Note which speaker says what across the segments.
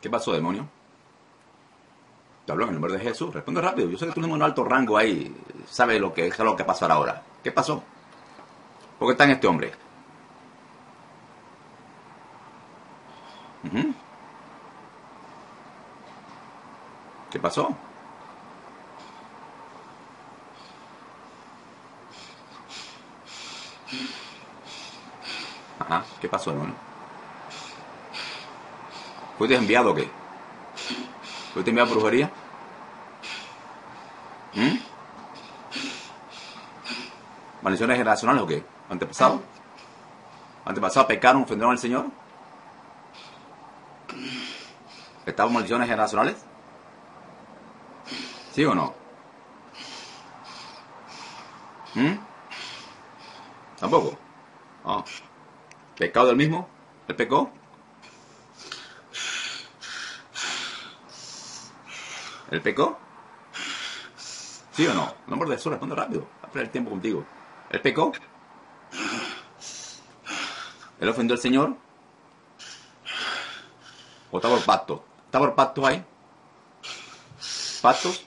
Speaker 1: ¿Qué pasó, demonio? Te hablo en el nombre de Jesús. Responde rápido. Yo sé que tú eres un alto rango ahí. Sabes lo que es lo que pasará ahora. ¿Qué pasó? ¿Por qué está en este hombre? ¿Qué pasó? Ajá, ¿qué pasó, hermano? ¿Fuiste enviado o qué? ¿Fuiste enviado a brujería? ¿Mm? ¿Maldiciones generacionales o qué? ¿Antepasado? ¿Antepasado pecaron, ofendieron al Señor? ¿Estaban maldiciones generacionales? ¿Sí o no? ¿Mm? ¿Tampoco? Ah. ¿Pecado del mismo? ¿El pecó? ¿El pecó? ¿Sí o no? No de eso, responde rápido. A perder el tiempo contigo. ¿El pecó? ¿Él ofendió al Señor? ¿O está por pacto? ¿Está por pactos ahí? ¿Pactos?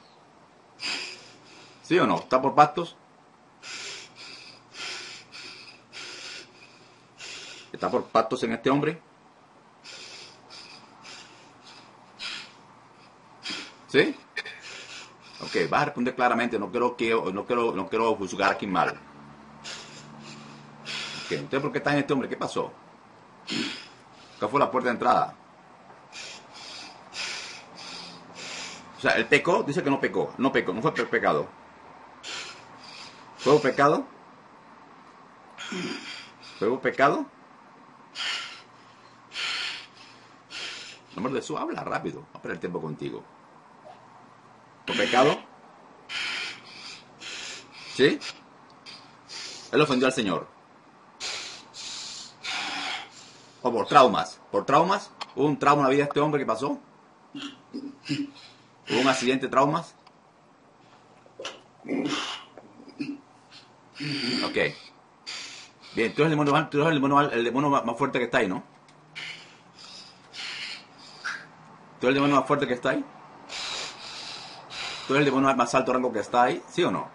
Speaker 1: ¿Sí o no? ¿Está por pactos? ¿Está por pactos en este hombre? ¿Sí? Ok, vas a responder claramente, no quiero, que, no quiero, no quiero juzgar mal. Ok, entonces ¿por qué está en este hombre? ¿Qué pasó? ¿Cuál fue la puerta de entrada? O sea, el pecó, dice que no pecó, no pecó, no fue pe- pecado. ¿Fue pecado? ¿Fue pecado? Nombre de Jesús, habla rápido, va a perder tiempo contigo. ¿Por pecado? ¿Sí? Él ofendió al Señor. O por traumas. ¿Por traumas? ¿Hubo un trauma en la vida de este hombre que pasó? ¿Hubo un accidente, traumas? Ok. Bien, tú eres el demonio, más- tú eres el demonio, el demonio más fuerte que está ahí, ¿no? ¿Tú eres el demonio más fuerte que está ahí? ¿Tú eres el demonio más alto rango que está ahí? ¿Sí o no?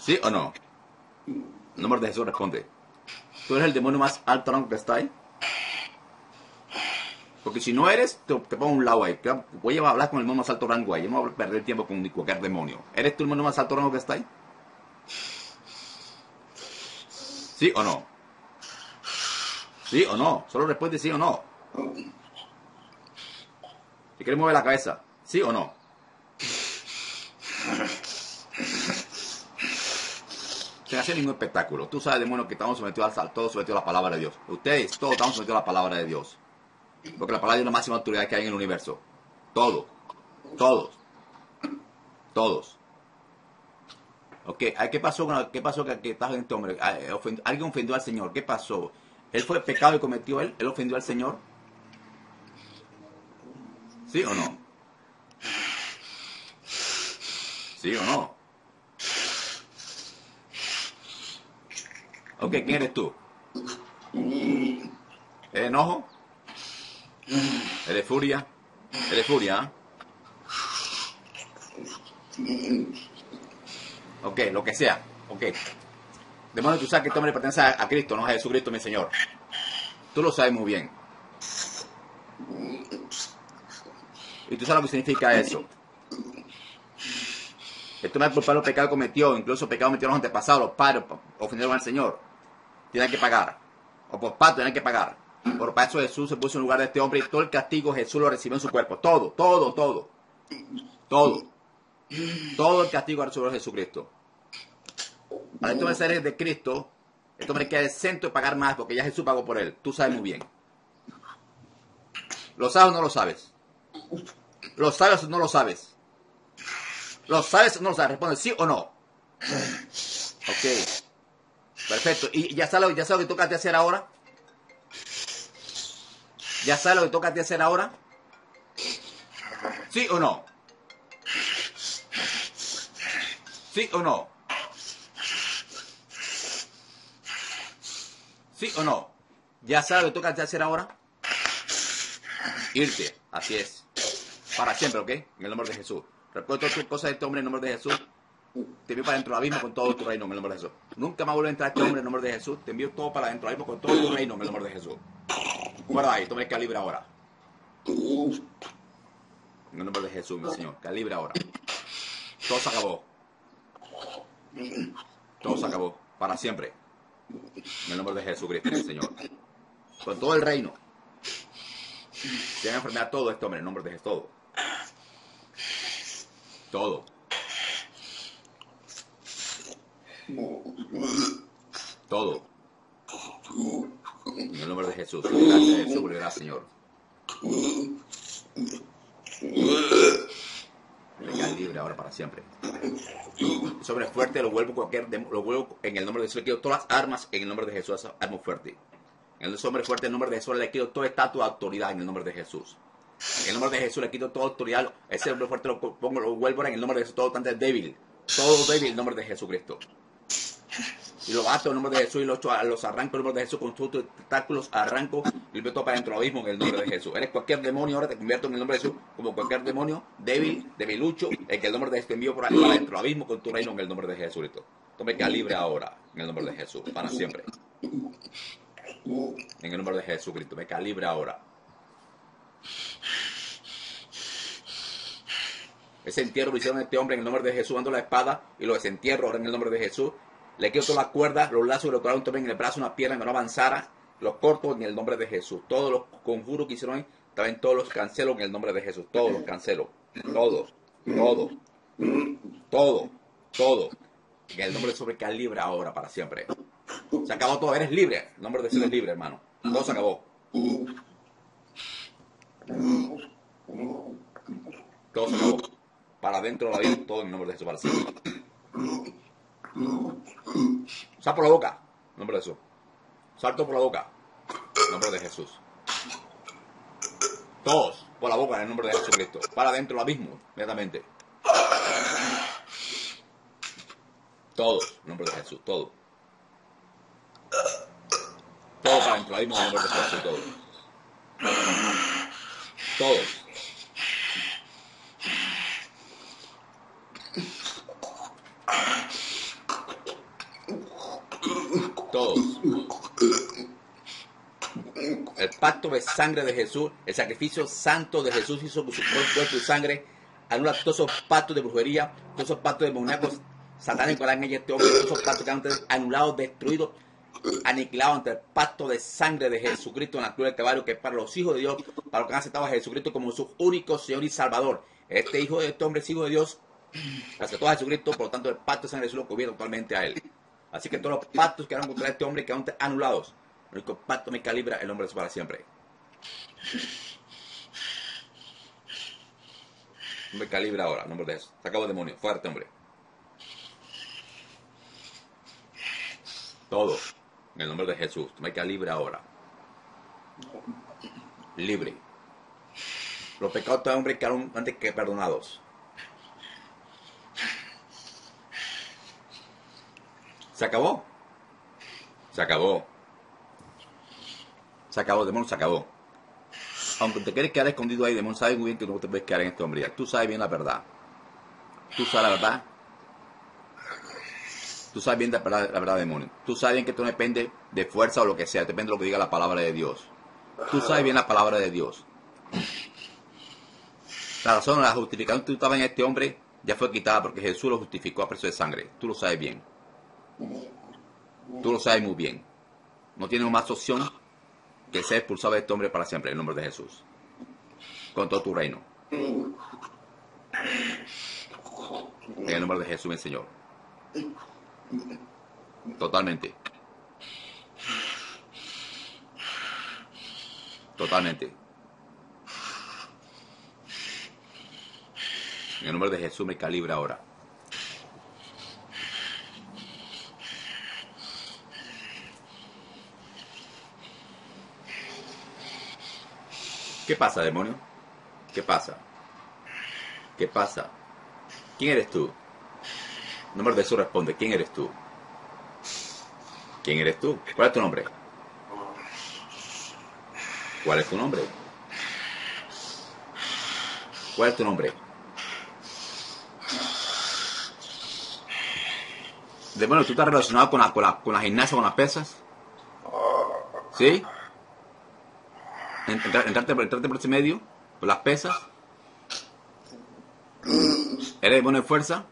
Speaker 1: ¿Sí o no? Nombre de Jesús responde. ¿Tú eres el demonio más alto rango que está ahí? Porque si no eres, te, pongo un lado ahí. Voy a hablar con el demonio más alto rango ahí. Yo no voy a perder tiempo con cualquier demonio. ¿Eres tú el demonio más alto rango que está ahí? ¿Sí o no? ¿Sí o no? Solo responde sí o no. Si quieres mover la cabeza, ¿sí o no? Sin hacer ningún espectáculo. Tú sabes, demonio, que estamos sometidos al todos sometidos a la palabra de Dios. Ustedes, todos estamos sometidos a la palabra de Dios. Porque la palabra es la máxima autoridad que hay en el universo. Todos. Todos. Todos. Ok, ¿qué pasó, con qué pasó que, que estás en este hombre? Alguien ofendió al Señor. ¿Qué pasó? ¿Él fue pecado y cometió él? ¿Él ofendió al Señor? ¿Sí o no? ¿Sí o no? Ok, ¿quién eres tú? ¿Eres enojo? ¿Eres furia? ¿Eres furia? ah? Ok, lo que sea. Ok. De modo que tú sabes que este hombre pertenece a, a Cristo, no a Jesucristo, mi Señor. Tú lo sabes muy bien. Y tú sabes lo que significa eso. Esto me por los pecados que cometió, incluso pecados cometió los antepasados, los padres, ofendieron al Señor. Tienen que pagar. O por pato tienen que pagar. Por eso Jesús se puso en lugar de este hombre y todo el castigo Jesús lo recibió en su cuerpo. Todo, todo, todo. Todo. Todo el castigo recibió Jesucristo. Para este hombre ser de Cristo, este hombre queda exento de pagar más porque ya Jesús pagó por él. Tú sabes muy bien. ¿Lo sabes o no lo sabes? ¿Lo sabes o no lo sabes? ¿Lo sabes o no lo sabes? Responde sí o no. Ok. Perfecto. ¿Y ya sabes, ya sabes lo que toca hacer ahora? ¿Ya sabes lo que toca hacer ahora? ¿Sí o no? ¿Sí o no? ¿Sí o no? ¿Ya sabes lo que toca hacer ahora? irte. Así es. Para siempre, ¿ok? En el nombre de Jesús. Recuerdo tus cosas de este hombre en el nombre de Jesús. Te envío para dentro del abismo con todo tu reino en el nombre de Jesús. Nunca más vuelve a entrar este hombre en el nombre de Jesús. Te envío todo para dentro del abismo con todo tu reino en el nombre de Jesús. Fuera ahí, toma el calibre ahora. En el nombre de Jesús, mi Señor. Calibre ahora. Todo se acabó. Todo se acabó. Para siempre. En el nombre de Jesucristo, mi Señor. Con todo el reino. Tiene enfermedad todo este hombre en el nombre de Jesús. Todo. Todo. Todo. En el nombre de Jesús. Gracias, Jesús. Gracias, Señor. Venga libre ahora para siempre. Sobre fuerte lo vuelvo cualquier lo vuelvo en el nombre de Jesús. Le quito todas las armas en el nombre de Jesús. Armas fuerte. En el hombre fuerte en el nombre de Jesús le quito toda estatua de autoridad en el nombre de Jesús. En el nombre de Jesús le quito toda autoridad. Ese hombre fuerte lo pongo, lo vuelvo en el nombre de Jesús. Todo tanto débil. Todo débil en el nombre de Jesucristo. Y lo bato en el nombre de Jesús y los, los arranco en el nombre de Jesús con tus tentáculos, arranco y lo meto para dentro abismo en el nombre de Jesús. Eres cualquier demonio, ahora te convierto en el nombre de Jesús como cualquier demonio débil, debilucho, en que el nombre de Jesús te envío para, para dentro abismo con tu reino en el nombre de Jesucristo. Tome que libre ahora en el nombre de Jesús, para siempre. En el nombre de Jesucristo, me calibre ahora. Ese entierro lo hicieron este hombre en el nombre de Jesús, dando la espada y lo desentierro ahora en el nombre de Jesús. Le quito todas las cuerdas, los lazos lo colocaron también en el brazo, una pierna que no avanzara. Los corto en el nombre de Jesús. Todos los conjuros que hicieron también todos los cancelo en el nombre de Jesús. Todos los cancelo. Todos. Todo. Todo. Todo. En el nombre de Jesús que libre ahora para siempre. Se acabó todo. Eres libre. El nombre de Jesús es libre, hermano. Todo se acabó. Todo se acabó. Para adentro de la vida, todo en nombre de Jesús para siempre. Sal por la boca. En nombre de Jesús. Salto por la boca. En nombre de Jesús. Todos por la boca en el nombre de Jesucristo. Para adentro del abismo, inmediatamente. Todos, en nombre de Jesús, todo. Todo para dentro del abismo en nombre de Jesús, todo. Todos. Todos. El pacto de sangre de Jesús, el sacrificio santo de Jesús hizo con su cuerpo y sangre, anula todos esos pactos de brujería, todos esos pactos de demoníacos satánicos este hombre, todos esos pactos que han anulados, destruidos, aniquilados ante el pacto de sangre de Jesucristo en la cruz del Calvario, que es para los hijos de Dios, para los que han aceptado a Jesucristo como su único Señor y Salvador. Este hijo de este hombre es hijo de Dios, aceptó a Jesucristo, por lo tanto el pacto de sangre de Jesús lo cubrió totalmente a él. Así que todos los pactos que eran contra este hombre quedaron anulados. El único pacto me calibra el hombre es para siempre. Me calibra ahora, el nombre de eso. Se acabó el demonio. Fuerte, hombre. Todo. En el nombre de Jesús. Me calibra ahora. Libre. Los pecados de hombre quedaron antes que perdonados. ¿Se acabó? Se acabó. Se acabó, demonio, se acabó. Aunque te quieres quedar escondido ahí, demonio, sabes muy bien que no te puedes quedar en este hombre. Tú sabes bien la verdad. Tú sabes la verdad. Tú sabes bien la verdad, la verdad, demonio. Tú sabes bien que esto no depende de fuerza o lo que sea. Depende de lo que diga la palabra de Dios. Tú sabes bien la palabra de Dios. La razón, la justificación que tú estabas en este hombre ya fue quitada porque Jesús lo justificó a precio de sangre. Tú lo sabes bien. Tú lo sabes muy bien. No tienes más opción que ser expulsado de este hombre para siempre, en el nombre de Jesús. Con todo tu reino. En el nombre de Jesús, mi Señor. Totalmente. Totalmente. En el nombre de Jesús me calibra ahora. ¿Qué pasa, demonio? ¿Qué pasa? ¿Qué pasa? ¿Quién eres tú? Nombre de Jesús responde, ¿quién eres tú? ¿Quién eres tú? ¿Cuál es tu nombre? ¿Cuál es tu nombre? ¿Cuál es tu nombre? Demonio, ¿tú estás relacionado con la, con la, con la gimnasia, con las pesas? ¿Sí? Entrarte, entrarte por ese medio, por las pesas. ¿Eres demonio de fuerza?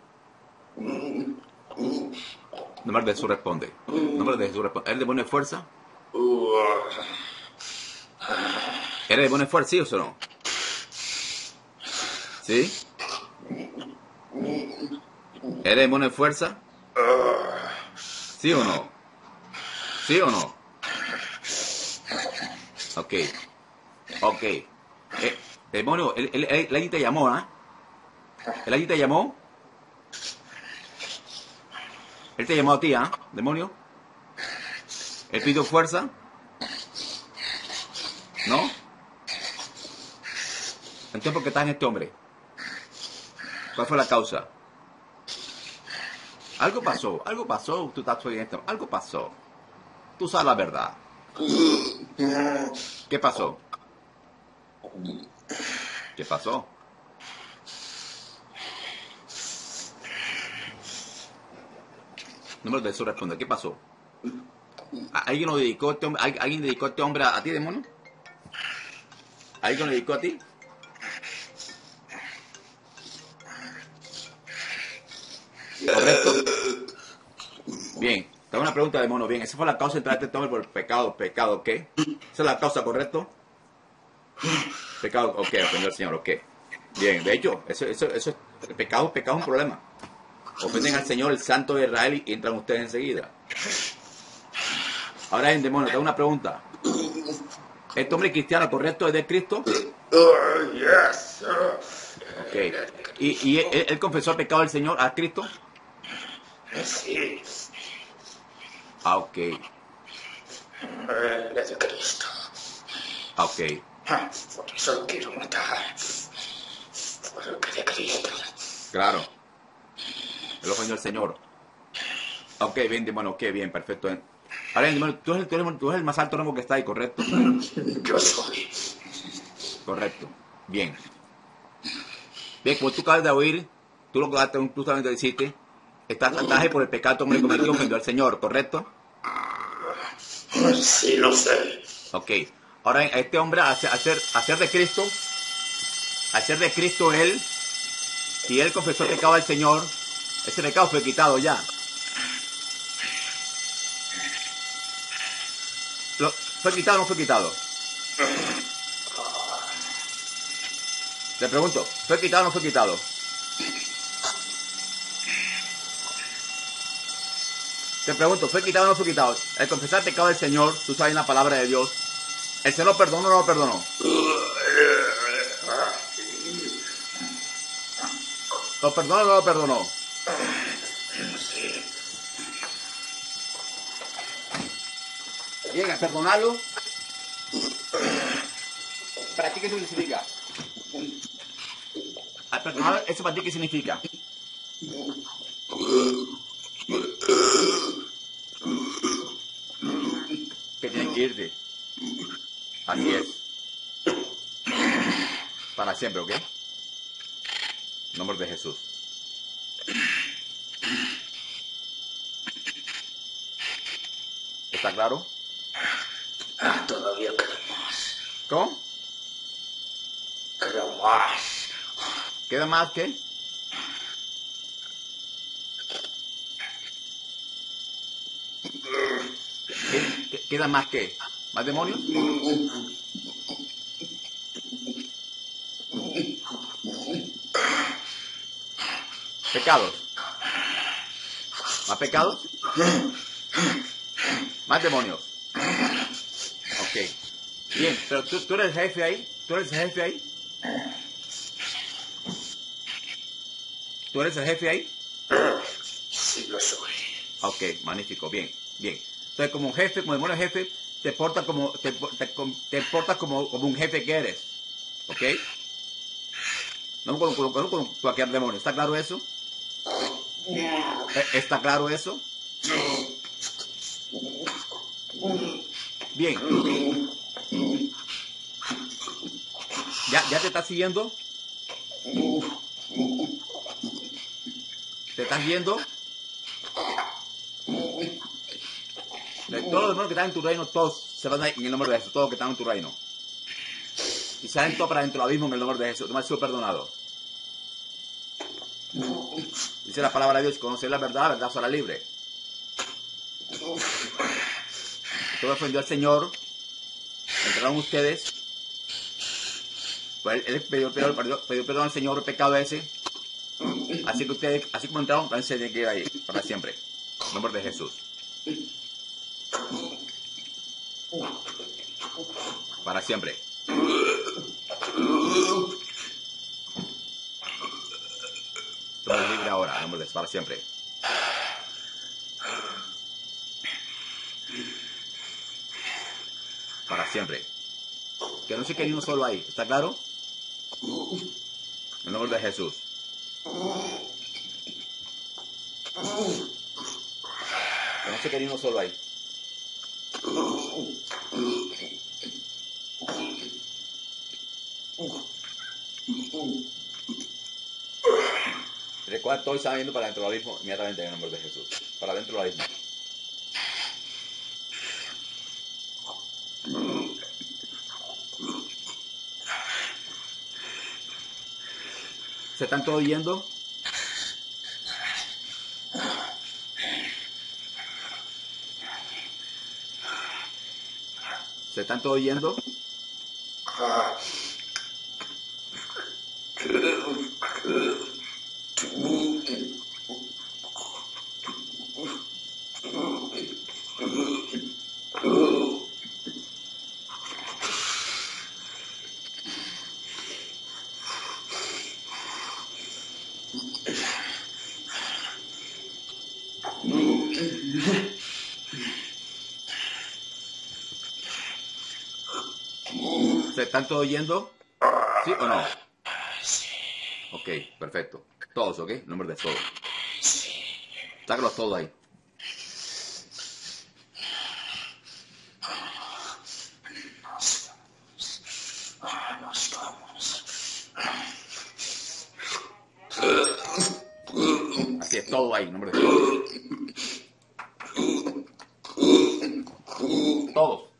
Speaker 1: Nombre de Jesús responde. Nombre de Jesús responde. ¿Eres de fuerza? ¿Eres de fuerza, sí o no? ¿Sí? ¿Eres de fuerza? ¿Sí o no? ¿Sí o no? Ok. Ok. Eh, demonio, él, él, él, él te llamó, ¿ah? ¿El allí te llamó? Él te llamó a ti, ¿ah? ¿Demonio? ¿Él pidió fuerza? ¿No? Entonces, ¿por qué estás en este hombre? ¿Cuál fue la causa? Algo pasó, algo pasó, tú estás en esto, algo pasó. Tú sabes la verdad. ¿Qué pasó? ¿Qué pasó? Número de eso responde, ¿qué pasó? ¿Alguien lo dedicó este hombre, ¿Alguien dedicó a este hombre a, a ti, demonio? ¿Alguien lo dedicó a ti? ¿Correcto? Bien, tengo una pregunta de mono. Bien, esa fue la causa de entrar este hombre por el pecado. ¿Pecado qué? ¿Esa es la causa, correcto? Pecado, ok, ofendió al Señor, ok. Bien, de hecho, eso, eso, eso, el pecado, pecado es un problema. Ofenden al Señor, el Santo de Israel, y entran ustedes enseguida. Ahora, en demonio, tengo una pregunta. ¿Este hombre cristiano, correcto, es de Cristo? Ok. ¿Y, y él, él confesó el pecado del Señor a Cristo?
Speaker 2: Sí.
Speaker 1: Ah, ok.
Speaker 2: La de Cristo.
Speaker 1: Ah, ok.
Speaker 2: Por eso quiero matar. Por lo que de Cristo.
Speaker 1: Claro. El al Señor. Ok, bien, demonio, ok, bien, perfecto. Ahora, tú eres, tú, eres, tú eres el más alto rango que está ahí, ¿correcto?
Speaker 2: Yo soy.
Speaker 1: Correcto. Bien. Bien, como tú acabas de oír, tú lo que tú justamente dijiste, estás ataje por el pecado hombre cometido ofendió al Señor, ¿correcto?
Speaker 2: Sí, lo sé.
Speaker 1: Ok. Ahora, este hombre, a ser de Cristo, a ser de Cristo él, si él confesó el pecado al Señor, ese pecado fue quitado ya. ¿Fue quitado o no fue quitado? Te pregunto, ¿fue quitado o no fue quitado? Te pregunto, ¿fue quitado o no fue quitado? El confesar el pecado del Señor, tú sabes la palabra de Dios. ¿El Señor lo perdonó o no lo perdonó? ¿Lo perdonó o no lo perdonó? Bien, a perdonarlo. ¿Para ti qué significa? Al perdonar, ¿eso para ti qué significa? Que tienes que irte. Así es. Para siempre, ¿ok? En nombre de Jesús. ¿Está claro?
Speaker 2: Ah, todavía queda más.
Speaker 1: ¿Cómo?
Speaker 2: Queda más.
Speaker 1: ¿Queda más que? ¿Qué- qué- ¿Queda más que? ¿Más demonios? ¿Pecados? ¿Más pecados? ¿Más demonios? Ok. Bien, pero tú, tú eres el jefe ahí. ¿Tú eres el jefe ahí? ¿Tú eres el jefe ahí?
Speaker 2: Sí, lo soy.
Speaker 1: Ok, magnífico, bien, bien. Entonces, como jefe, como demonio jefe, te portas como, te, te, te portas como, como un jefe que eres. ¿Ok? No como, como, como, como cualquier demonio. ¿Está claro eso? ¿E- ¿Está claro eso? Bien. ¿Ya, ya te estás siguiendo? ¿Te estás? De todos los demonios que están en tu reino, todos se van a ir en el nombre de Jesús, todos los que están en tu reino. Y salen todos para dentro del abismo en el nombre de Jesús. Tú me has sido perdonado. Dice la palabra de Dios, conocer la verdad, la verdad será libre. Todo ofendió al Señor, entraron ustedes, pues él, pidió, pidió- pidió- perdón al Señor el pecado ese, así que ustedes, así como entraron, también se tienen que ahí, para siempre, en nombre de Jesús. Para siempre. Eres libre ahora, en nombre de Jesús, para siempre. Para siempre. Que no se quede uno solo ahí, ¿está claro? En nombre de Jesús. No se quede uno solo ahí. Recuerda, están yendo para dentro del abismo inmediatamente en el nombre de Jesús. Para dentro del abismo. ¿Se están todos yendo? ¿Se están todos yendo? ¿Se están todos yendo? ¿Sí o no? Ok, perfecto. Todos, ¿ok? Nombre de todos. Sácalos todos ahí. Así es, todo ahí, nombre de todos. Todos.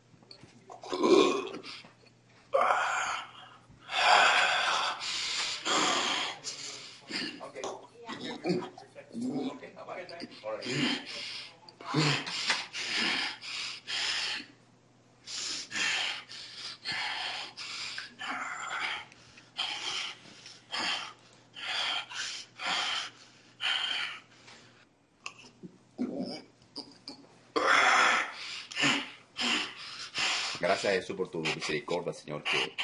Speaker 1: Gracias por tu misericordia, Señor, que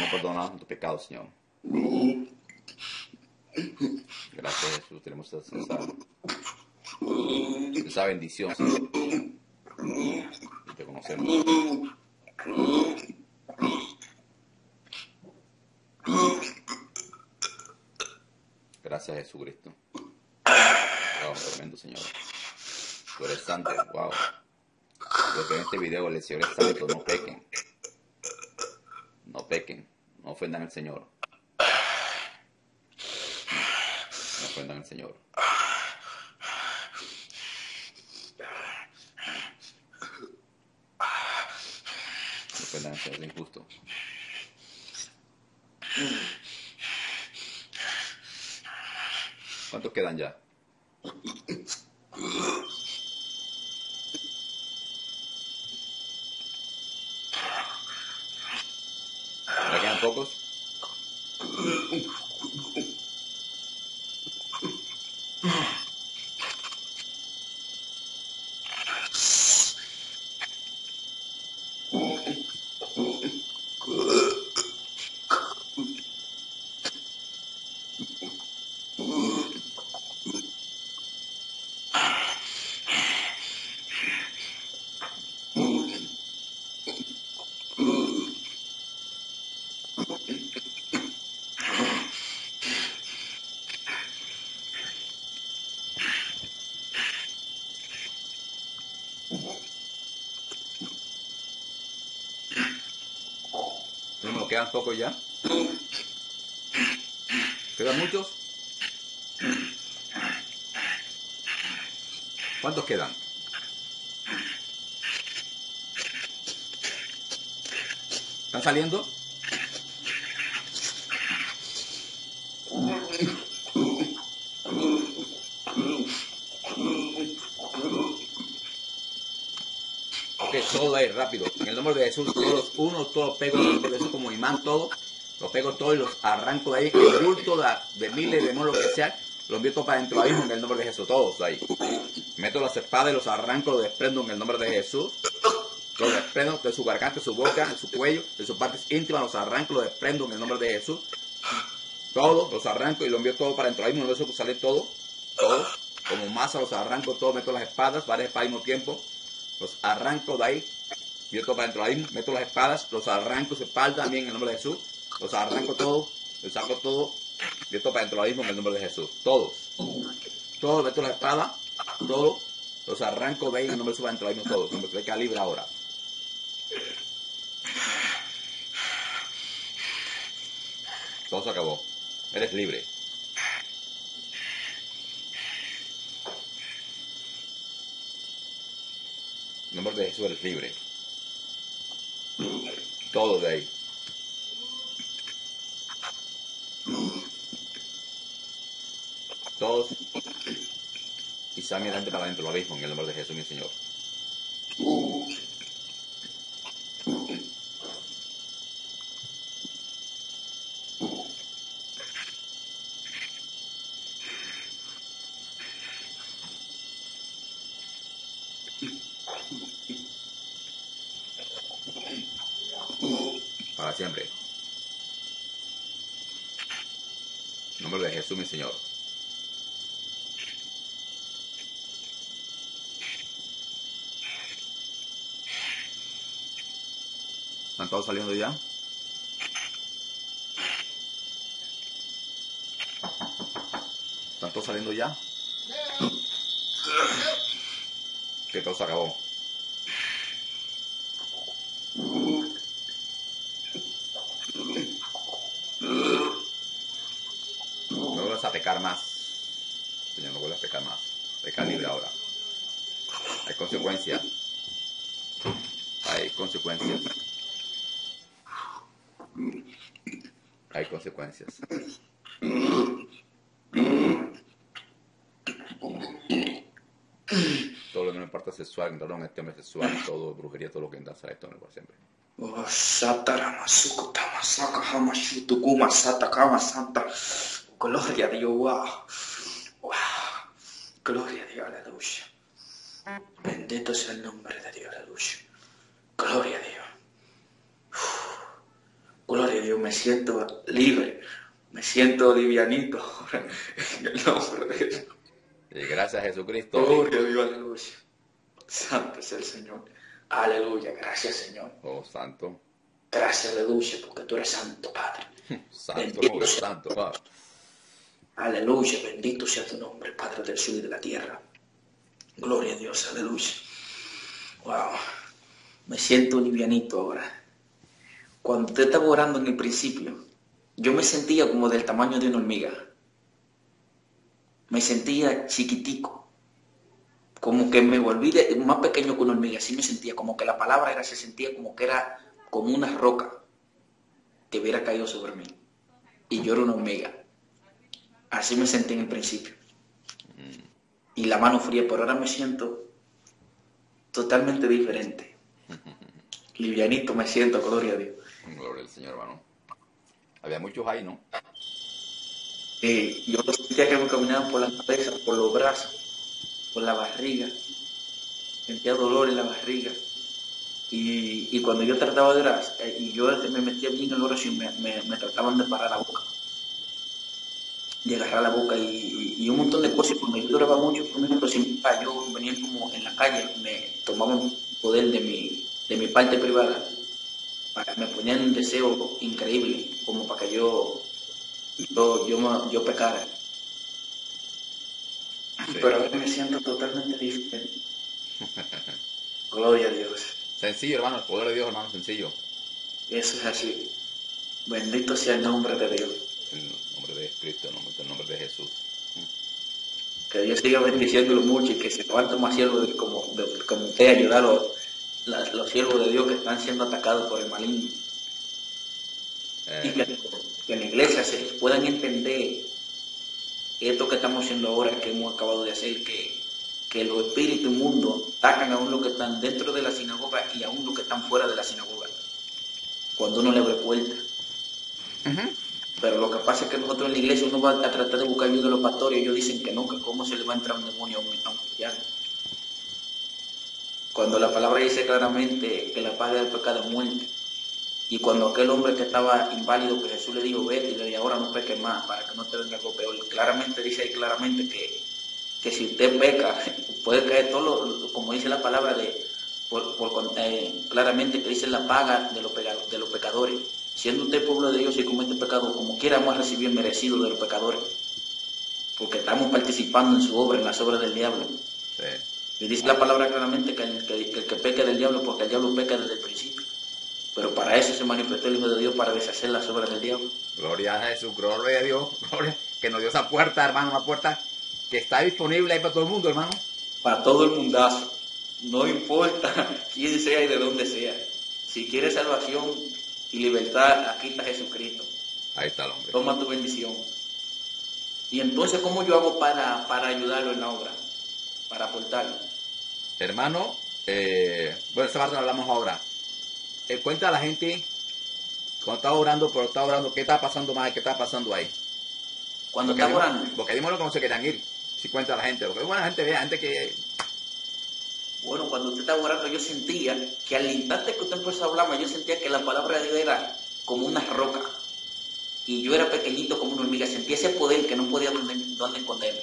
Speaker 1: no perdonas tu pecado, Señor. Gracias Jesús, tenemos esa bendición, Señor. Y te conocemos. Gracias Jesucristo. Wow, tremendo, Señor. Tú eres santo, wow. Los que ven este video, el Señor es santo, no pequen. No pequen, no ofendan al Señor. No ofendan al Señor. No ofendan al Señor, es injusto. ¿Cuántos quedan? ¿Ya tampoco ya. ¿Quedan muchos? ¿Cuántos quedan? ¿Están saliendo? Todo ahí, rápido. En el nombre de Jesús, todos los unos, todos los pego de Jesús como imán, todo. Los pego todos y los arranco de ahí. El de, miles de demonios, lo que sea, los todo para dentro ahí en el nombre de Jesús. Todos ahí. Meto las espadas y los arranco, los desprendo en el nombre de Jesús. Los desprendo de su garganta, de su boca, de su cuello, de sus partes íntimas, los arranco, los desprendo en el nombre de Jesús. Todos los arranco y los envío todo para dentro ahí. No eso sale todo. Todo. Como masa los arranco, todo, meto las espadas, varias espadas al mismo tiempo. Los arranco de ahí. Todo para dentro ahí, meto las espadas, los arranco, se espalda también en el nombre de Jesús. Los arranco todo, los saco todo. Todo para dentro ahí en el nombre de Jesús. Todos. Todos, meto la espada, todo. Los arranco de ahí en el nombre de Jesús para ahí mismo todos. Nombre de calibre ahora. Todo se acabó. Eres libre. En nombre de Jesús eres libre. Todo de ahí. Todos. Y sami adelante para adentro, lo abismo en el nombre de Jesús, mi Señor. Para siempre. En nombre de Jesús, mi Señor. ¿Están todos saliendo ya? ¿Están todos saliendo ya? Que todo se acabó. No vuelvas a pecar más. Señor, no vuelvas a pecar más. Peca libre ahora. Hay consecuencias. Hay consecuencias. Hay consecuencias. Todo lo que no importa sexual, todo este hombre sexual, todo brujería, todo lo que enlaza a esto, por siempre.
Speaker 2: Gloria a Dios, wow. Wow. Gloria a Dios, aleluya. Bendito sea el nombre de Dios, aleluya. Gloria a Dios. Uf. Dios, me siento libre. Me siento livianito. En el nombre de Dios.
Speaker 1: Y gracias a Jesucristo.
Speaker 2: Gloria Dios, aleluya. Santo es el Señor. Aleluya, gracias Señor.
Speaker 1: Oh, santo.
Speaker 2: Gracias, aleluya, porque tú eres santo, Padre.
Speaker 1: Santo, oh, santo. ah.
Speaker 2: Aleluya, bendito sea tu nombre, Padre del cielo y de la tierra. Gloria a Dios, aleluya. Wow, me siento livianito ahora. Cuando te estaba orando en el principio, yo me sentía como del tamaño de una hormiga. Me sentía chiquitico. Como que me volví de- más pequeño que una hormiga. Así me sentía, como que la palabra era, se sentía como que era como una roca que hubiera caído sobre mí. Y yo era una hormiga. Así me sentí en el principio. Y la mano fría, pero ahora me siento totalmente diferente. Livianito me siento, gloria a Dios.
Speaker 1: Gloria Señor, hermano. Había muchos ahí, ¿no?
Speaker 2: Eh, yo sentía que me caminaban por la cabeza, por los brazos, por la barriga. Sentía dolor en la barriga. Y, y cuando yo trataba de orar, eh, y yo me metía bien en la oración, me, me, trataban de parar la boca. De agarrar la boca y, y- un montón de cosas. Cuando yo oraba mucho, por ejemplo, si yo venía como en la calle, me tomaban poder de mi, de mi parte privada. Para, me ponían un deseo increíble, como para que yo yo, yo, pecara.
Speaker 1: Sí.
Speaker 2: Pero ahora me siento totalmente diferente. Gloria a Dios.
Speaker 1: Sencillo, hermano. El poder de Dios, hermano, sencillo.
Speaker 2: Eso es así. Bendito sea el nombre de Dios.
Speaker 1: En el nombre de Cristo, en el nombre de Jesús.
Speaker 2: Que Dios siga bendiciéndolo mucho y que se levanten más siervos como, de, como usted ayudar a los, siervos de Dios que están siendo atacados por el maligno.
Speaker 1: Eh,
Speaker 2: y que, que en la iglesia se puedan entender esto que estamos haciendo ahora, que hemos acabado de hacer, que, que los espíritus inmundos atacan aún los que están dentro de la sinagoga y aún los que están fuera de la sinagoga, cuando uno le abre puerta. Pero lo que pasa es que nosotros en la iglesia uno va a tratar de buscar ayuda a los pastores y ellos dicen que no, que cómo se le va a entrar un demonio a un, a un cristiano. Cuando la palabra dice claramente que la paga del pecado es muerte. Y cuando aquel hombre que estaba inválido, que Jesús le dijo, vete, y le dijo, ahora no peques más, para que no te venga algo peor. Claramente dice ahí claramente que, que si usted peca, puede caer todo, lo, como dice la palabra de, por, por- eh, claramente que dice la paga de los, pecadores. Siendo usted pueblo de Dios y comete pecado, como quiera vamos a recibir merecido de los pecadores. Porque estamos participando en su obra, en las obras del diablo. Y dice la palabra claramente que el que, que que peca del diablo, porque el diablo peca desde el principio. Pero para eso se manifestó el Hijo de Dios, para deshacer las obras del diablo.
Speaker 1: Gloria a Jesús, gloria a Dios, gloria, que nos dio esa puerta, hermano, una puerta que está disponible ahí para todo el mundo, hermano.
Speaker 2: Para todo el mundazo. No importa quién sea y de dónde sea. Si quieres salvación y libertad, aquí está Jesucristo.
Speaker 1: Ahí está el hombre.
Speaker 2: Toma tu bendición. Y entonces, ¿cómo yo hago para, para ayudarlo en la obra? Para aportarlo.
Speaker 1: Hermano, eh, bueno, esa parte la hablamos ahora. Eh, cuenta a la gente, cuando estaba orando, pero estaba orando, ¿qué está pasando más? ¿Qué está pasando ahí?
Speaker 2: Cuando
Speaker 1: dimos-
Speaker 2: orando,
Speaker 1: Porque dimos lo que no se querían ir. Si cuenta a la gente, porque buena gente vea, gente que
Speaker 2: Bueno, cuando usted estaba orando, yo sentía que al instante que usted empezó a hablarme, yo sentía que la palabra de Dios era como una roca. Y yo era pequeñito como una hormiga. Sentía ese poder que no podía dónde, dónde esconderme.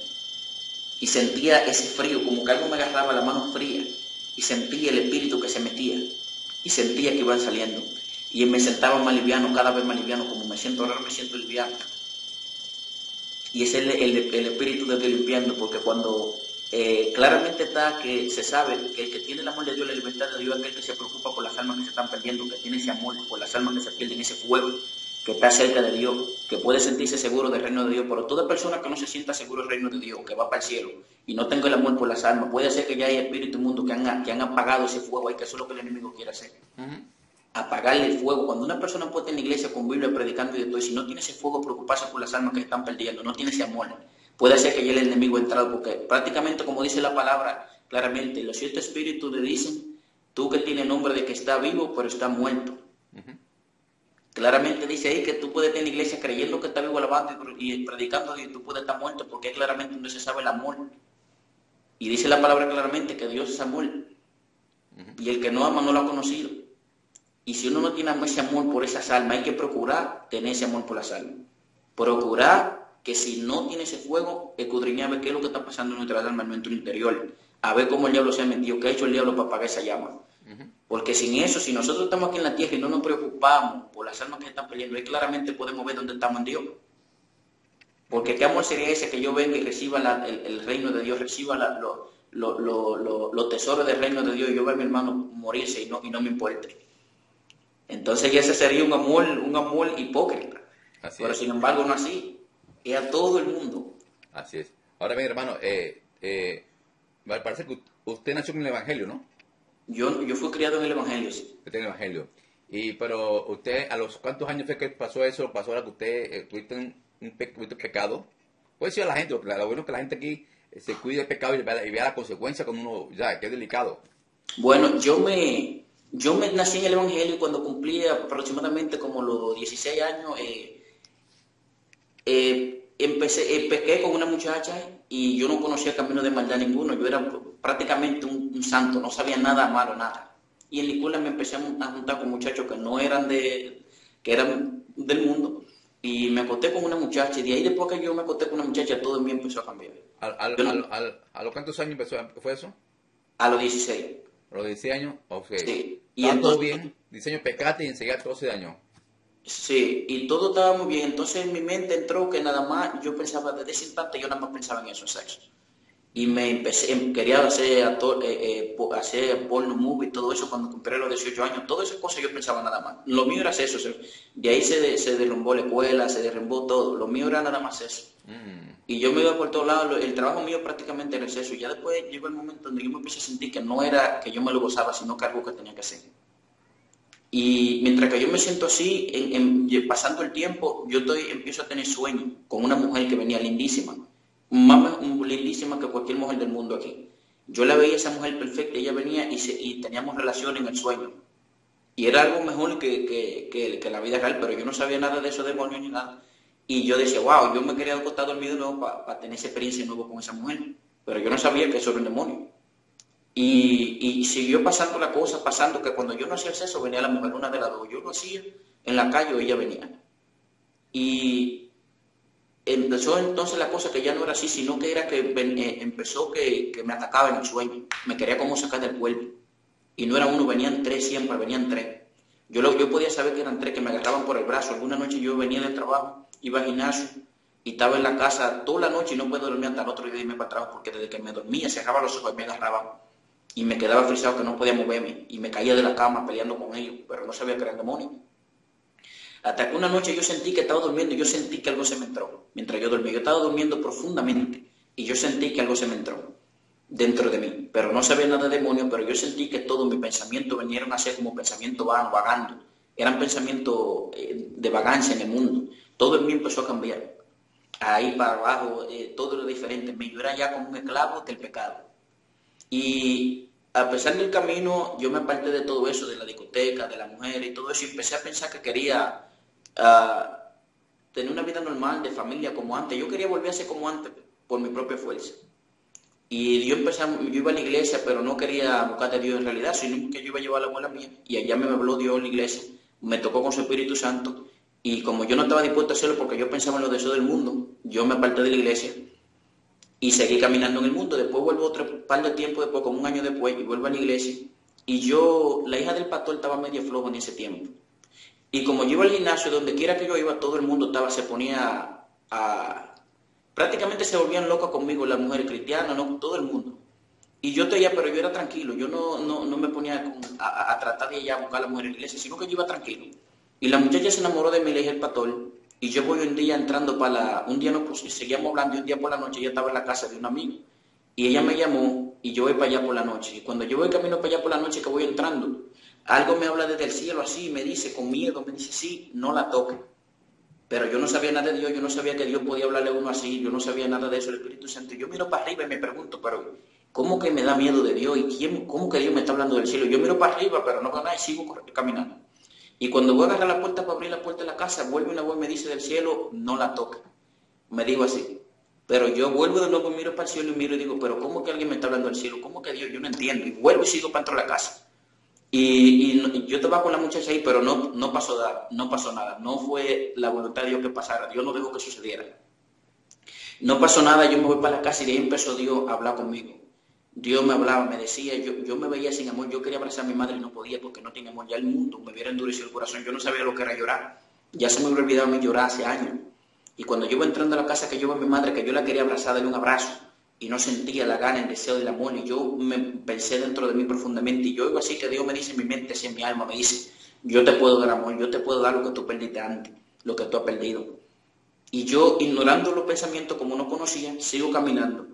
Speaker 2: Y sentía ese frío, como que algo me agarraba la mano fría. Y sentía el espíritu que se metía. Y sentía que iban saliendo. Y me sentaba más liviano, cada vez más liviano. Como me siento ahora, me siento liviano. Y es el, el- el espíritu de Dios limpiando, porque cuando eh, claramente está que se sabe que el que tiene el amor de Dios, la libertad de Dios, aquel que se preocupa por las almas que se están perdiendo, que tiene ese amor por las almas que se pierden, ese fuego que está cerca de Dios, que puede sentirse seguro del reino de Dios, pero toda persona que no se sienta seguro del reino de Dios, que va para el cielo y no tenga el amor por las almas, puede ser que ya hay espíritu inmundo que han, que han apagado ese fuego ahí, que eso es lo que el enemigo quiere hacer apagarle el fuego. Cuando una persona puede en la iglesia con Biblia predicando y de todo, y si no tiene ese fuego, preocuparse por las almas que están perdiendo, no tiene ese amor, puede ser que ya el enemigo ha entrado, porque prácticamente, como dice la palabra claramente, los siete espíritus le dicen, tú que tienes nombre de que está vivo, pero está muerto. Claramente dice ahí que tú puedes estar en la iglesia creyendo que está vivo alabando y predicando y tú puedes estar muerto, porque claramente donde se sabe el amor. Y dice la palabra claramente que Dios es amor. Y el que no ama no lo ha conocido. Y si uno no tiene ese amor por esas almas, hay que procurar tener ese amor por las almas. Procurar que si no tiene ese fuego, escudriñar a ver qué es lo que está pasando en nuestras almas, en nuestro interior. A ver cómo el diablo se ha metido, qué ha hecho el diablo para apagar esa llama. Porque sin eso, si nosotros estamos aquí en la tierra y no nos preocupamos por las almas que están peleando, ahí claramente podemos ver dónde estamos en Dios. Porque qué amor sería ese que yo venga y reciba la- el, el reino de Dios, reciba la- lo- lo- lo- lo- los tesoros del reino de Dios y yo ver a mi hermano morirse y no, y no me importe. Entonces ya ese sería un amor, un amor hipócrita.
Speaker 1: Así
Speaker 2: Pero
Speaker 1: es.
Speaker 2: sin embargo no así. Es a todo el mundo.
Speaker 1: Así es. Ahora bien, hermano, eh, eh, me parece que usted nació en el Evangelio, ¿no?
Speaker 2: Yo, yo fui criado en el Evangelio, sí.
Speaker 1: Usted en el Evangelio. Y, pero usted, ¿a los cuántos años fue que pasó eso? ¿Pasó ahora que usted eh, tuviste un, un pe- pecado? Puede decir a la gente, porque lo bueno es que la gente aquí eh, se cuide del pecado y vea, y vea la consecuencia cuando uno, ya, que es delicado.
Speaker 2: Bueno, yo me, yo me nací en el Evangelio y cuando cumplí aproximadamente como los 16 años, eh, eh, empecé, eh, pequé con una muchacha y yo no conocía camino de maldad ninguno. Yo era prácticamente un, un santo, no sabía nada malo, nada. Y en la escuela me empecé a jun- a juntar con muchachos que no eran de, que eran del mundo. Y me acosté con una muchacha y de ahí después que yo me acosté con una muchacha todo en mí empezó a cambiar.
Speaker 1: ¿Al, al,
Speaker 2: Yo
Speaker 1: al- ¿A los cuántos años empezó, fue eso?
Speaker 2: A los 16.
Speaker 1: ¿A los 16 años? Ok.
Speaker 2: Sí. Y
Speaker 1: ¿Estaba todo bien? Diseño pecate y enseguida 12 años.
Speaker 2: Sí, y todo estaba muy bien. Entonces en mi mente entró que nada más yo pensaba, desde ese instante yo nada más pensaba en eso, sexo. Y me empecé, em, quería hacer, actor, eh, eh, hacer porno movie y todo eso cuando cumplí los 18 años. Todas esas cosas yo pensaba nada más. Lo mío era eso. de ahí se, se derrumbó la escuela, se derrumbó todo. Lo mío era nada más eso. Mm. Y yo me iba por todos lados. El trabajo mío prácticamente era eso. Y ya después llegó el momento donde yo me empecé a sentir que no era que yo me lo gozaba, sino que algo que tenía que hacer. Y mientras que yo me siento así, en, pasando el tiempo, yo estoy, empiezo a tener sueños con una mujer que venía lindísima más lindísima que cualquier mujer del mundo aquí. Yo la veía esa mujer perfecta, ella venía y, y teníamos relación en el sueño. Y era algo mejor que, que, la vida real, pero yo no sabía nada de esos demonios ni nada. Y yo decía, wow, yo me quería acostar dormido de nuevo para tener esa experiencia nueva con esa mujer. Pero yo no sabía que eso era un demonio. Y, y, siguió pasando la cosa, pasando que cuando yo no hacía eso venía la mujer, una de las dos. Yo lo hacía en la calle o ella venía. Y, empezó entonces la cosa que ya no era así, sino que era que eh, empezó que, me atacaba en el sueño, me quería como sacar del cuerpo. Y no era uno, venían tres siempre, venían tres. Yo, lo, yo podía saber que eran tres, que me agarraban por el brazo. Alguna noche yo venía del trabajo, iba al gimnasio y estaba en la casa toda la noche y no puedo dormir hasta el otro día y irme para atrás porque desde que me dormía, cerraba los ojos y me agarraban. Y me quedaba frisado que no podía moverme y me caía de la cama peleando con ellos, pero no sabía que eran demonios. Hasta que una noche yo sentí que estaba durmiendo y yo sentí que algo se me entró mientras yo dormía. Yo estaba durmiendo profundamente y yo sentí que algo se me entró dentro de mí. Pero no sabía nada de demonio, pero yo sentí que todos mis pensamientos vinieron a ser como pensamientos vagando. Eran pensamientos eh, de vagancia en el mundo. Todo en mí empezó a cambiar. Ahí para abajo, eh, todo lo diferente. Yo era ya como un esclavo del pecado. Y a pesar del camino, yo me aparté de todo eso, de la discoteca, de la mujer y todo eso, y empecé a pensar que quería tener una vida normal, de familia como antes. Yo quería volver a ser como antes por mi propia fuerza. Y yo, empecé, yo iba a la iglesia, pero no quería buscar a Dios en realidad, sino que yo iba a llevar a la abuela mía. Y allá me habló Dios en la iglesia, me tocó con su Espíritu Santo. Y como yo no estaba dispuesto a hacerlo porque yo pensaba en los deseos del mundo, yo me aparté de la iglesia y seguí caminando en el mundo. Después vuelvo otro par de tiempo después, como un año después, y vuelvo a la iglesia. Y yo, la hija del pastor estaba medio flojo en ese tiempo. Y como yo iba al gimnasio, donde quiera que yo iba, todo el mundo estaba, se ponía a... Prácticamente se volvían locas conmigo, las mujeres cristianas, ¿no? todo el mundo. Y yo te pero yo era tranquilo, yo no, no, me ponía a, tratar de ella a buscar a la mujer en la iglesia, sino que yo iba tranquilo. Y la muchacha se enamoró de mí, le dije el pastor, y yo voy un día entrando para la... Un día no, pues seguíamos hablando y un día por la noche ella estaba en la casa de un amigo. Y ella me llamó y yo voy para allá por la noche. Y cuando yo voy camino para allá por la noche que voy entrando, algo me habla desde el cielo así, me dice con miedo, me dice, sí, no la toque. Pero yo no sabía nada de Dios, yo no sabía que Dios podía hablarle a uno así, yo no sabía nada de eso, el Espíritu Santo. Yo miro para arriba y me pregunto, pero ¿cómo que me da miedo de Dios? ¿Y quién, cómo que Dios me está hablando del cielo? Yo miro para arriba, pero no nada y sigo caminando. Y cuando voy a agarrar la puerta para abrir la puerta de la casa, vuelve una voz y me dice del cielo, no la toque. Me digo así. Pero yo vuelvo de nuevo, miro para el cielo y miro y digo, pero ¿cómo que alguien me está hablando del cielo? ¿Cómo que Dios? Yo no entiendo. Y vuelvo y sigo para dentro de la casa. Y, yo estaba con la muchacha ahí, pero no, no, pasó nada, no pasó nada. No fue la voluntad de Dios que pasara. Dios no dejó que sucediera. No pasó nada, yo me voy para la casa y de ahí empezó Dios a hablar conmigo. Dios me hablaba, me decía, yo, yo me veía sin amor, yo quería abrazar a mi madre y no podía porque no tenía amor. Ya el mundo me hubiera endurecido el corazón, yo no sabía lo que era llorar. Ya se me había olvidado mí llorar hace años. Y cuando yo iba entrando a la casa que yo a mi madre, que yo la quería abrazar, darle un abrazo, y no sentía la gana, el deseo del amor, y yo me pensé dentro de mí profundamente, y yo oigo así que Dios me dice en mi mente, así en mi alma, me dice, yo te puedo dar amor, yo te puedo dar lo que tú perdiste antes, lo que tú has perdido. Y yo, ignorando los pensamientos como no conocía, sigo caminando.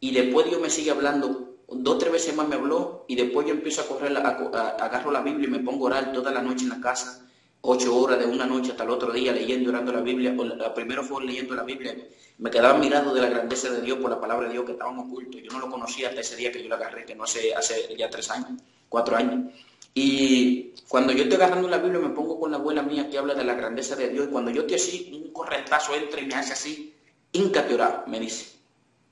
Speaker 2: Y después Dios me sigue hablando, dos tres veces más me habló, y después yo empiezo a correr, agarro la Biblia y me pongo a orar toda la noche en la casa, ocho horas de una noche hasta el otro día leyendo, orando la Biblia. La, primero fue leyendo la Biblia. Me quedaba mirando de la grandeza de Dios por la palabra de Dios que estaban ocultos. Yo no lo conocía hasta ese día que yo la agarré, que no hace, hace ya tres años, cuatro años. Y cuando yo estoy agarrando la Biblia me pongo con la abuela mía que habla de la grandeza de Dios. Y cuando yo estoy así, un correntazo entra y me hace así, íncate me dice.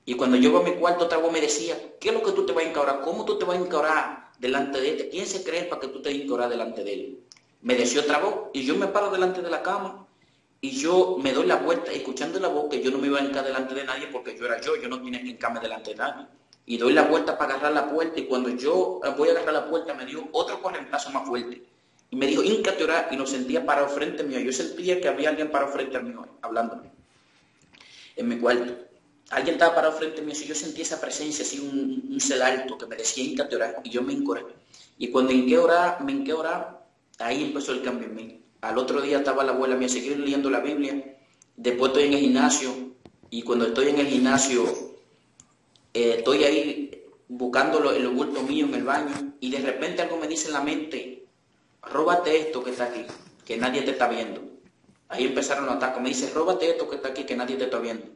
Speaker 2: Y cuando yo voy a mi cuarto, otra voz me decía, ¿qué es lo que tú te vas a encabrar? ¿Cómo tú te vas a encabrar delante de este? ¿Quién se cree para que tú te encabras delante de él? Me deseó otra voz y yo me paro delante de la cama y yo me doy la vuelta escuchando la voz que yo no me iba a hincar delante de nadie porque yo era yo, yo no tenía que hincarme delante de nadie. Y doy la vuelta para agarrar la puerta y cuando yo voy a agarrar la puerta me dio otro correntazo más fuerte. Y me dijo, híncate orar y lo sentía parado frente mío. Yo sentía que había alguien parado frente a mí hablándome en mi cuarto. alguien estaba parado frente a mí, y yo sentí esa presencia, así un, un cel alto que me decía, hincate orar, y yo me encoré. Y cuando hinqué orar, me hinqué orar, ahí empezó el cambio en mí. Al otro día estaba la abuela mía, seguir leyendo la Biblia, después estoy en el gimnasio, y cuando estoy en el gimnasio, eh, estoy ahí buscando el bulto mío en el baño, y de repente algo me dice en la mente, róbate esto que está aquí, que nadie te está viendo. Ahí empezaron los ataques, me dice, róbate esto que está aquí, que nadie te está viendo.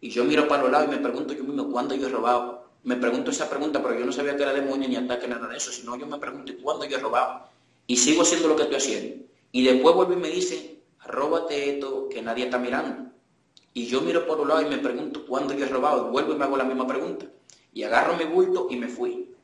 Speaker 2: Y yo miro para los lados y me pregunto yo mismo, ¿cuándo yo he robado? Me pregunto esa pregunta, pero yo no sabía que era demonio ni ataque, nada de eso, sino yo me pregunto, ¿cuándo yo he robado? Y sigo haciendo lo que estoy haciendo. Y después vuelve y me dice, róbate esto que nadie está mirando. Y yo miro por un lado y me pregunto, ¿cuándo yo he robado? vuelvo y me hago la misma pregunta. Y agarro mi bulto y me fui.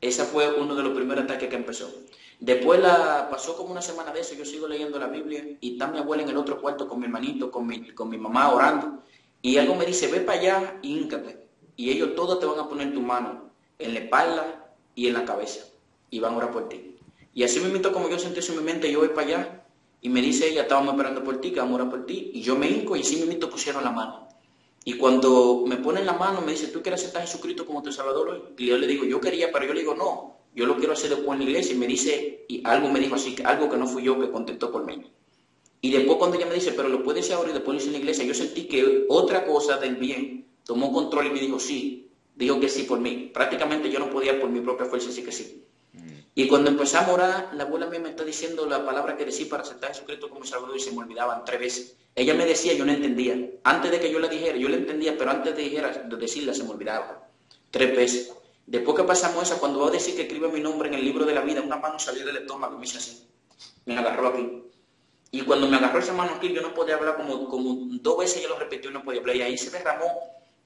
Speaker 2: Ese fue uno de los primeros ataques que empezó. Después la, pasó como una semana de eso, yo sigo leyendo la Biblia y está mi abuela en el otro cuarto con mi hermanito, con mi, con mi mamá orando. Y algo me dice, ve para allá híncate. Y ellos todos te van a poner tu mano en la espalda y en la cabeza. Y van a orar por ti. Y así me invito como yo sentí eso en mi mente, yo voy para allá. Y me dice ella, estábamos esperando por ti, que vamos a por ti. Y yo me hinco y así me invito pusieron la mano. Y cuando me ponen la mano, me dice, ¿tú quieres aceptar a Jesucristo como tu Salvador? Y yo le digo, yo quería, pero yo le digo, no, yo lo quiero hacer después en la iglesia. Y me dice, y algo me dijo así, algo que no fui yo que contestó por mí. Y después cuando ella me dice, pero lo puede hacer ahora y después lo hice en la iglesia, yo sentí que otra cosa del bien tomó control y me dijo sí, dijo que sí por mí. Prácticamente yo no podía por mi propia fuerza decir que sí. Mm. Y cuando empezamos a orar, la abuela mía me está diciendo la palabra que decía para aceptar a Jesucristo como Salvador y se me olvidaban tres veces. Ella me decía, yo no entendía. Antes de que yo la dijera, yo la entendía, pero antes de, dijera, de decirla se me olvidaba. Tres veces. Después que pasamos esa, cuando va a decir que escribe mi nombre en el libro de la vida, una mano salió del estómago y me hizo así. Me agarró aquí. Y cuando me agarró esa mano aquí, yo no podía hablar, como, como dos veces yo lo repetí y no podía hablar. Y ahí se derramó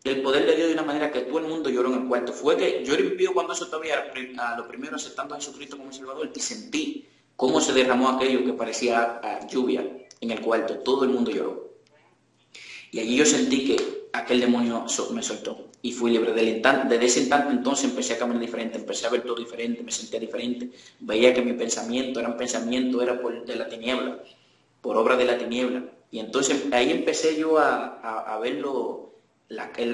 Speaker 2: el poder de Dios de una manera que todo el mundo lloró en el cuarto. Fue que yo vivido cuando eso todavía, a lo primero aceptando a Jesucristo como Salvador, y sentí cómo se derramó aquello que parecía lluvia en el cuarto. Todo el mundo lloró. Y allí yo sentí que aquel demonio me soltó y fui libre. Desde ese instante entonces empecé a caminar diferente, empecé a ver todo diferente, me sentía diferente. Veía que mi pensamiento era un pensamiento, era por, de la tiniebla por obra de la tiniebla. Y entonces ahí empecé yo a, verlo,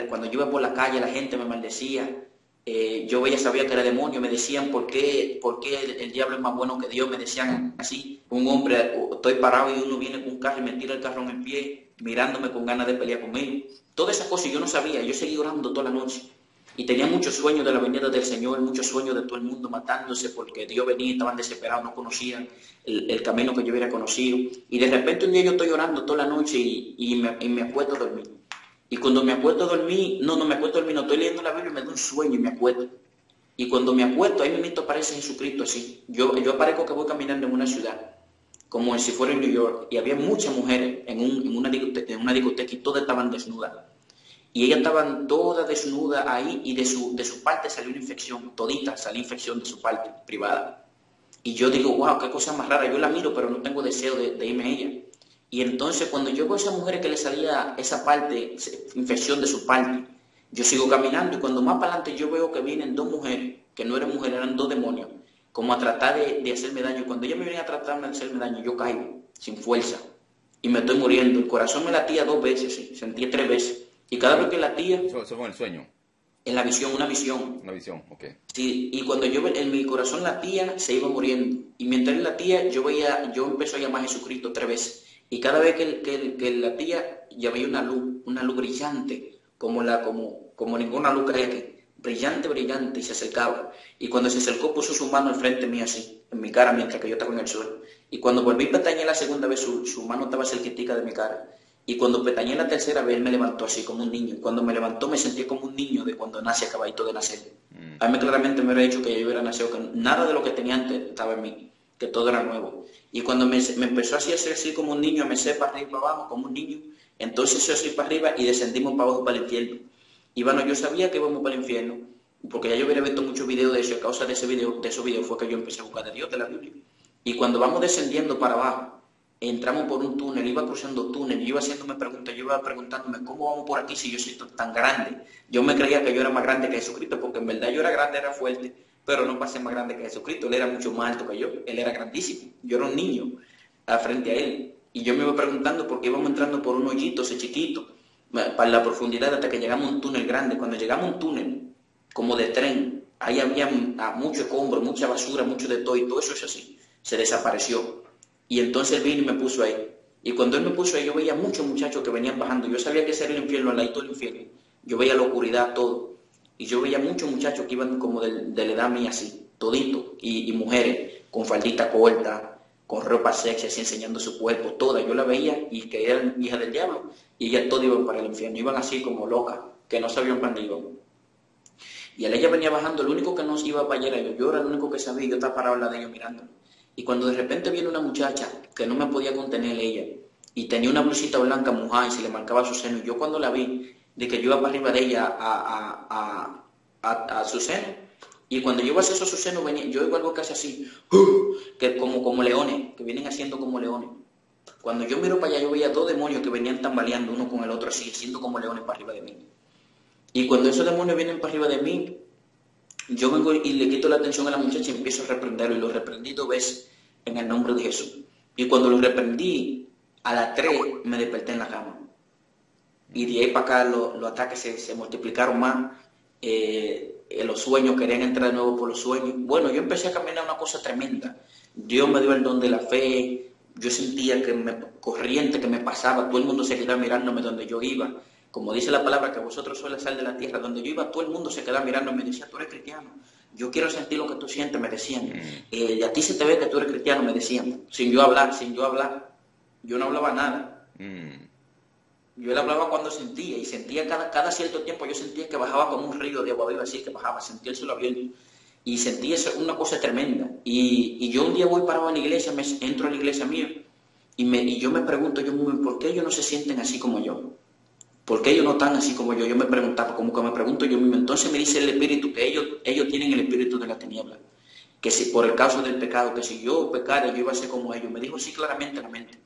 Speaker 2: cuando yo iba por la calle la gente me maldecía, eh, yo veía, sabía que era demonio, me decían, ¿por qué, por qué el, diablo es más bueno que Dios? Me decían así, un hombre, estoy parado y uno viene con un carro y me tira el carro en el pie, mirándome con ganas de pelear conmigo. Todas esas cosas yo no sabía, yo seguí orando toda la noche. Y tenía muchos sueños de la venida del Señor, muchos sueños de todo el mundo matándose porque Dios venía estaban desesperados, no conocían el, camino que yo hubiera conocido. Y de repente un día yo estoy orando toda la noche y, me, y me acuesto a dormir. Y cuando me acuesto a dormir, no, no me acuesto a dormir, no estoy leyendo la Biblia me da un sueño y me acuesto. Y cuando me acuesto, ahí mismo aparece Jesucristo así. Yo, yo aparezco que voy caminando en una ciudad, como si fuera en New York, y había muchas mujeres en, en, una, en una discoteca y todas estaban desnudas y ellas estaban todas desnudas ahí y de su, de su parte salió una infección, todita salió infección de su parte privada. Y yo digo, wow, qué cosa más rara, yo la miro pero no tengo deseo de, irme a ella. Y entonces cuando yo veo a esa mujer que le salía esa parte, infección de su parte, yo sigo caminando y cuando más para adelante yo veo que vienen dos mujeres, que no eran mujeres, eran dos demonios, como a tratar de, hacerme daño. Cuando ellas me vienen a tratar de hacerme daño, yo caigo sin fuerza y me estoy muriendo. El corazón me latía dos veces, sí, sentí tres veces. Y cada vez que la tía...
Speaker 1: Eso, fue en el sueño.
Speaker 2: En la visión, una visión.
Speaker 1: Una visión, ok.
Speaker 2: Sí, y cuando yo en mi corazón la tía se iba muriendo. Y mientras la tía, yo veía, yo empecé a llamar a Jesucristo tres veces. Y cada vez que, que, que la tía ya veía una luz, una luz brillante, como la, como, como ninguna luz que hay aquí. Brillante, brillante, y se acercaba. Y cuando se acercó puso su mano al frente mío así, en mi cara, mientras que yo estaba en el suelo. Y cuando volví a pestañear la segunda vez, su, su mano estaba cerquitica de mi cara. Y cuando petañé la tercera vez, él me levantó así como un niño. Cuando me levantó, me sentí como un niño de cuando nace, acabadito de nacer. Mm. A mí claramente me había dicho que yo hubiera nacido, que nada de lo que tenía antes estaba en mí, que todo era nuevo. Y cuando me, empezó así a hacer así como un niño, me sé para arriba y para abajo, como un niño, entonces yo así para arriba y descendimos para abajo para el infierno. Y bueno, yo sabía que íbamos para el infierno, porque ya yo hubiera visto muchos videos de eso, a causa de ese video, de esos videos fue que yo empecé a buscar de Dios, de la Biblia. Y cuando vamos descendiendo para abajo, entramos por un túnel, iba cruzando túnel, iba haciéndome preguntas, yo iba preguntándome, ¿cómo vamos por aquí si yo soy tan grande? Yo me creía que yo era más grande que Jesucristo, porque en verdad yo era grande, era fuerte, pero no pasé más grande que Jesucristo, él era mucho más alto que yo, él era grandísimo, yo era un niño frente a él. Y yo me iba preguntando porque íbamos entrando por un hoyito ese chiquito, para la profundidad hasta que llegamos a un túnel grande. Cuando llegamos a un túnel, como de tren, ahí había ah, mucho escombro, mucha basura, mucho de todo, y todo eso es así. Se desapareció. Y entonces él vino y me puso ahí. Y cuando él me puso ahí, yo veía muchos muchachos que venían bajando. Yo sabía que ese era el infierno, al lado del infierno. Yo veía la oscuridad, todo. Y yo veía muchos muchachos que iban como de, la edad mía así, todito. Y, mujeres con faldita corta, con ropa sexy, así enseñando su cuerpo, toda. Yo la veía y que eran hijas del diablo. Y ellas todas iban para el infierno. Iban así como locas, que no sabían para dónde iban. Y ella venía bajando, el único que no iba para allá era yo. Yo era el único que sabía, yo estaba parado al lado de ellos mirándolo. Y cuando de repente viene una muchacha que no me podía contener ella, y tenía una blusita blanca mojada y se le marcaba su seno, y yo cuando la vi, de que yo iba para arriba de ella a, a, su seno, y cuando yo a hacer eso a su seno, venía, yo oigo algo casi así, ¡uh! que como, como leones, que vienen haciendo como leones. Cuando yo miro para allá, yo veía dos demonios que venían tambaleando uno con el otro así, haciendo como leones para arriba de mí. Y cuando esos demonios vienen para arriba de mí, yo vengo y le quito la atención a la muchacha y empiezo a reprenderlo. Y lo reprendí dos veces en el nombre de Jesús. Y cuando lo reprendí, a las tres me desperté en la cama. Y de ahí para acá los ataques se, multiplicaron más. Eh, los sueños, querían entrar de nuevo por los sueños. Bueno, yo empecé a caminar una cosa tremenda. Dios me dio el don de la fe. Yo sentía que me corriente que me pasaba. Todo el mundo se quedaba mirándome donde yo iba como dice la palabra, que vosotros sois la sal de la tierra, donde yo iba, todo el mundo se quedaba mirando, me decía, tú eres cristiano, yo quiero sentir lo que tú sientes, me decían, mm. eh, y a ti se te ve que tú eres cristiano, me decían, sin yo hablar, sin yo hablar, yo no hablaba nada. Mm. Yo él hablaba cuando sentía, y sentía cada, cierto tiempo, yo sentía que bajaba como un río de agua viva, así que bajaba, sentía el cielo abierto, y sentía una cosa tremenda. Y, yo un día voy parado en la iglesia, me entro a la iglesia mía, y, me, y yo me pregunto yo, ¿por qué ellos no se sienten así como yo? ¿Por qué ellos no están así como yo? Yo me preguntaba, como que me pregunto yo mismo. Entonces me dice el Espíritu que ellos, ellos tienen el Espíritu de la tiniebla. Que si por el caso del pecado, que si yo pecara, yo iba a ser como ellos. Me dijo así claramente en la mente.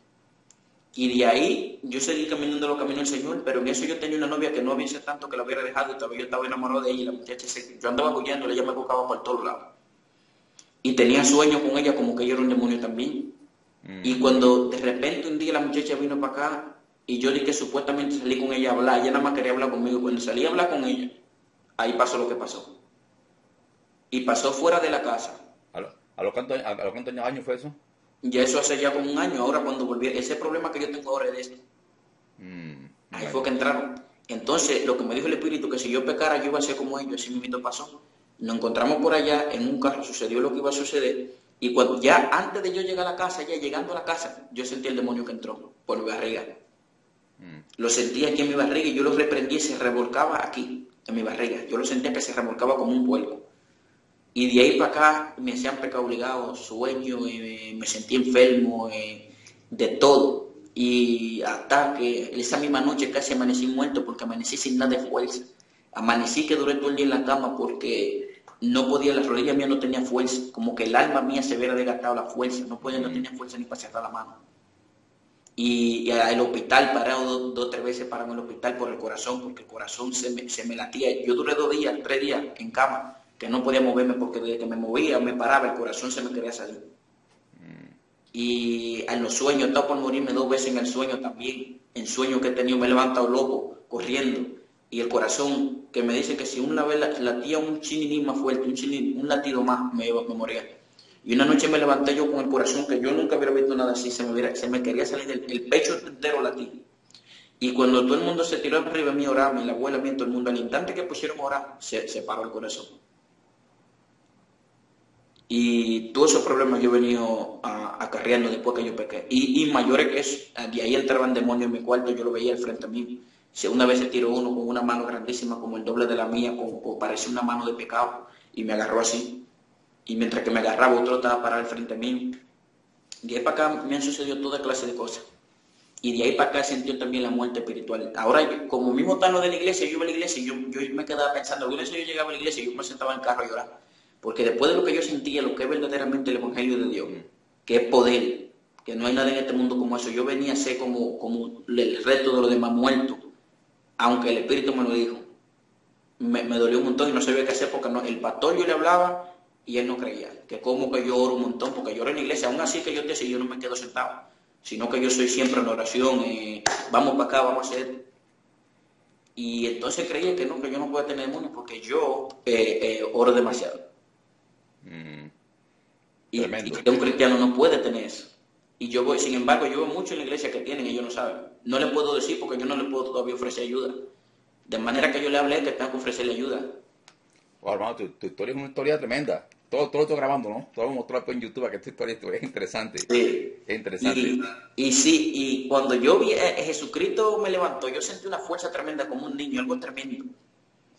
Speaker 2: Y de ahí yo seguí caminando los caminos del Señor, pero en eso yo tenía una novia que no había sido tanto que la hubiera dejado y todavía yo estaba enamorado de ella y la muchacha se, yo andaba huyendo, ella me buscaba por todos lados. Y tenía sueños con ella como que ella era un demonio también. Mm. Y cuando de repente un día la muchacha vino para acá y yo di que supuestamente salí con ella a hablar, ella nada más quería hablar conmigo. Cuando salí a hablar con ella, ahí pasó lo que pasó. Y pasó fuera de la casa.
Speaker 1: ¿A, los cuántos, años fue eso?
Speaker 2: Ya eso hace ya como un año. Ahora cuando volví, ese problema que yo tengo ahora es de este. Mm, ahí fue que entraron. Entonces, lo que me dijo el Espíritu, que si yo pecara, yo iba a ser como ellos, así mismo pasó. Nos encontramos por allá, en un carro sucedió lo que iba a suceder. Y cuando ya antes de yo llegar a la casa, ya llegando a la casa, yo sentí el demonio que entró por mi barriga. Lo sentía aquí en mi barriga y yo lo reprendí y se revolcaba aquí, en mi barriga. Yo lo sentía que se revolcaba como un vuelo. Y de ahí para acá me hacían pecado obligado, sueño, eh, me sentí enfermo, eh, de todo. Y hasta que esa misma noche casi amanecí muerto porque amanecí sin nada de fuerza. Amanecí que duré todo el día en la cama porque no podía, las rodillas mías no tenían fuerza, como que el alma mía se hubiera desgastado la fuerza, no podía, no tenía fuerza ni para cerrar la mano y, el hospital parado dos o tres veces para en el hospital por el corazón, porque el corazón se me, se me latía. Yo duré dos días, tres días en cama, que no podía moverme porque desde que me movía, me paraba, el corazón se me quería salir. Y en los sueños, he estado por morirme dos veces en el sueño también. En sueños que he tenido me he levantado loco, corriendo. Y el corazón, que me dice que si una vez latía un chininín más fuerte, un, un latido más, me, me moría. Y una noche me levanté yo con el corazón que yo nunca hubiera visto nada así, se me, quería salir del el pecho entero latir. Y cuando todo el mundo se tiró arriba de mí a orar, mi abuela, mí, todo el mundo, al instante que pusieron a orar, se, se paró el corazón. Y todos esos problemas yo he venido acarreando después que yo pequé. Y, y mayores que eso, de ahí entraban demonios en mi cuarto, yo lo veía al frente a mí. Si una vez se tiró uno con una mano grandísima como el doble de la mía, como, parecía una mano de pecado, y me agarró así y mientras que me agarraba otro estaba parado al frente mí. De ahí para acá me han sucedido toda clase de cosas. Y de ahí para acá sentí también la muerte espiritual. Ahora, como mismo estando de la iglesia, yo iba a la iglesia y yo, yo me quedaba pensando, yo llegaba a la iglesia y yo me sentaba en el carro a llorar. Porque después de lo que yo sentía, lo que es verdaderamente el Evangelio de Dios, que es poder, que no hay nada en este mundo como eso, yo venía a ser como, como el reto de los demás muertos, aunque el Espíritu me lo dijo. Me, me dolió un montón y no sabía qué hacer porque no, el pastor yo le hablaba y él no creía, que como que yo oro un montón, porque yo oro en la iglesia, aún así que yo te sé, yo no me quedo sentado, sino que yo soy siempre en oración, y vamos para acá, vamos a hacer. Y entonces creía que no, que yo no podía tener demonios porque yo eh, eh, oro demasiado.
Speaker 1: Mm.
Speaker 2: Y,
Speaker 1: Tremendo.
Speaker 2: y que un cristiano no puede tener eso. Y yo voy, sin embargo, yo veo mucho en la iglesia que tienen y ellos no saben. No le puedo decir porque yo no le puedo todavía ofrecer ayuda. De manera que yo le hablé que tengo que ofrecerle ayuda.
Speaker 1: Wow, hermano, tu, tu historia es una historia tremenda. Todo, todo lo estoy grabando, ¿no? Todo lo mostrar en YouTube, que esta historia, historia es interesante.
Speaker 2: Sí.
Speaker 1: Es interesante.
Speaker 2: Y, y sí, y cuando yo vi a Jesucristo me levantó, yo sentí una fuerza tremenda como un niño, algo tremendo.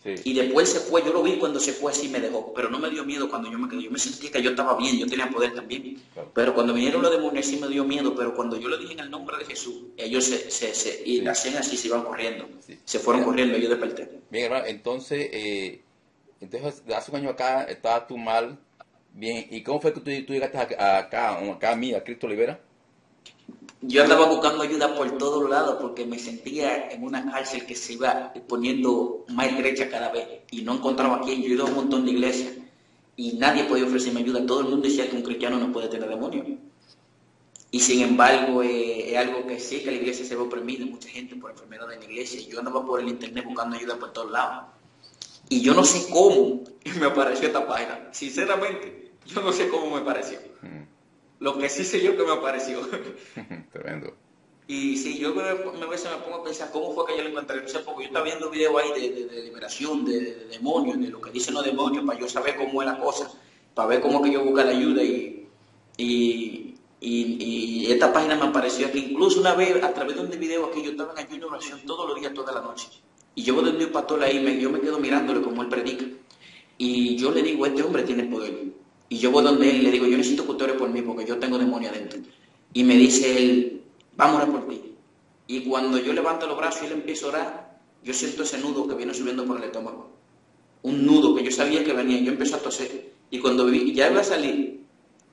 Speaker 1: Sí.
Speaker 2: Y después se fue, yo lo vi cuando se fue así me dejó, pero no me dio miedo cuando yo me quedé. Yo me sentía que yo estaba bien, yo tenía poder también.
Speaker 1: Claro.
Speaker 2: Pero cuando vinieron los demonios sí me dio miedo, pero cuando yo le dije en el nombre de Jesús, ellos se, se, se y
Speaker 1: Sí.
Speaker 2: hacían así, se iban corriendo.
Speaker 1: Sí.
Speaker 2: Se fueron
Speaker 1: Bien.
Speaker 2: corriendo, yo desperté.
Speaker 1: Bien, hermano, entonces, eh, entonces, hace un año acá, estabas tú mal. Bien, ¿y cómo fue que tú, tú llegaste acá, acá a mí, a Cristo Olivera?
Speaker 2: Yo andaba buscando ayuda por todos lados porque me sentía en una cárcel que se iba poniendo más estrecha cada vez y no encontraba a quién. Yo ido a un montón de iglesias y nadie podía ofrecerme ayuda. Todo el mundo decía que un cristiano no puede tener demonios. Y sin embargo, eh, es algo que sí, que la iglesia se ve oprimida, mucha gente por enfermedad en la iglesia. Yo andaba por el internet buscando ayuda por todos lados. Y yo no sé cómo me apareció esta página. Sinceramente, yo no sé cómo me apareció. Lo que sí sé yo que me apareció.
Speaker 1: Tremendo.
Speaker 2: Y si yo me, me, a veces me pongo a pensar cómo fue que yo lo encontré, no sé, porque yo estaba viendo videos ahí de, de- de liberación, de, de demonios, de lo que dicen los demonios, para yo saber cómo es la cosa, para ver cómo que yo buscar la ayuda. Y, y, y, y esta página me apareció que incluso una vez, a través de un video aquí, yo estaba en ayuno oración todos los días, toda la noche. Y yo donde un pastor ahí, me, yo me quedo mirándole como él predica. Y yo le digo, este hombre tiene poder. Y yo voy donde él le digo, yo necesito que por mí porque yo tengo demonio adentro. Y me dice él, vamos a orar por ti. Y cuando yo levanto los brazos y él empieza a orar, yo siento ese nudo que viene subiendo por el estómago. Un nudo que yo sabía que venía. Yo empecé a toser. Y cuando vi, ya iba a salir,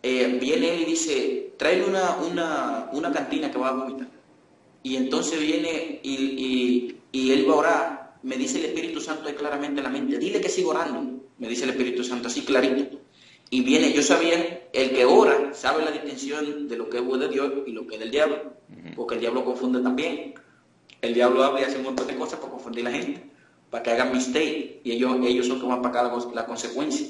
Speaker 2: eh, viene él y dice, tráeme una, una, una cantina que va a vomitar. Y entonces viene y, y, él va a orar. Me dice el Espíritu Santo ahí claramente en la mente, dile que siga orando. Me dice el Espíritu Santo así clarito. Y viene, yo sabía, el que ora sabe la distinción de lo que es de Dios y lo que es del diablo, porque el diablo confunde también. El diablo habla y hace un montón de cosas para confundir a la gente, para que hagan mistake, y ellos, ellos son que van a pagar la, la consecuencia.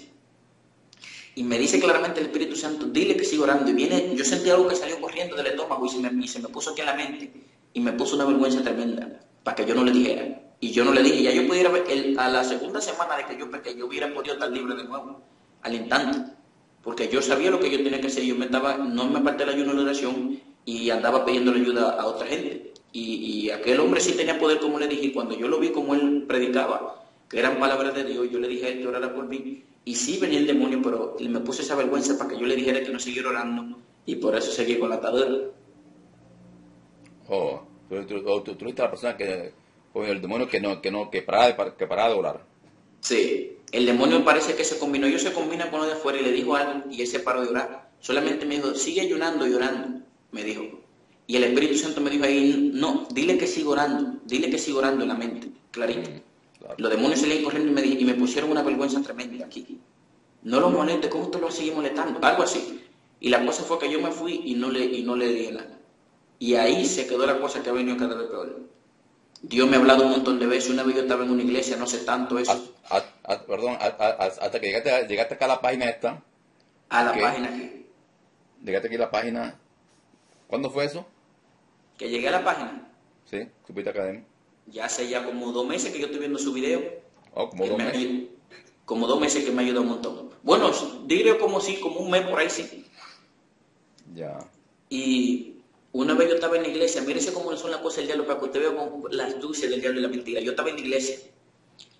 Speaker 2: Y me dice claramente el Espíritu Santo, dile que siga orando. Y viene, yo sentí algo que salió corriendo del estómago y se me, y se me puso aquí en la mente, y me puso una vergüenza tremenda, para que yo no le dijera. Y yo no le dije, ya yo pudiera ver, el- a la segunda semana de que yo pequé, yo hubiera podido estar libre de nuevo, al instante. Porque yo sabía lo que yo tenía que hacer, yo me estaba, no me aparté del ayuno de la oración y andaba pidiéndole ayuda a otra gente. Y, aquel hombre sí tenía poder, como le dije, y cuando yo lo vi como él predicaba, que eran palabras de Dios, yo le dije a él que orara por mí. Y sí venía el demonio, pero me puse esa vergüenza para que yo le dijera que no siguiera orando. Y por eso seguí con la atadura.
Speaker 1: Oh, tú, oh, tú, tú eres la persona que, o el demonio que no, que no, que paraba que paraba de orar.
Speaker 2: Sí, el demonio parece que se combinó. Ellos se combinan con lo de afuera y le dijo algo y él se paró de orar. Solamente me dijo, sigue ayunando y orando, me dijo. Y el Espíritu Santo me dijo ahí, no, dile que siga orando, dile que siga orando en la mente, clarito.
Speaker 1: Claro.
Speaker 2: Los demonios se le corriendo y me, y me pusieron una vergüenza tremenda aquí. No lo moleste, ¿cómo tú lo sigues molestando? Algo así. Y la cosa fue que yo me fui y no le, y no le dije nada. Y ahí se quedó la cosa que ha venido cada vez peor. Dios me ha hablado un montón de veces. Una vez yo estaba en una iglesia, no sé tanto eso,
Speaker 1: A- a- a- perdón, a- hasta que llegaste, a- llegaste acá a la página esta,
Speaker 2: a la página
Speaker 1: llegaste aquí a la página, ¿cuándo fue eso?
Speaker 2: que llegué a la página.
Speaker 1: Sí, Supita Academy.
Speaker 2: Ya hace ya como dos meses que yo estoy viendo su video.
Speaker 1: Oh, como dos
Speaker 2: me
Speaker 1: meses.
Speaker 2: Como dos meses que me ayuda un montón. Bueno, diré como si, como un mes por ahí sí.
Speaker 1: Ya.
Speaker 2: Y una vez yo estaba en la iglesia, mírese cómo son las cosas del diablo para que usted vea las astucias del diablo y la mentira. Yo estaba en la iglesia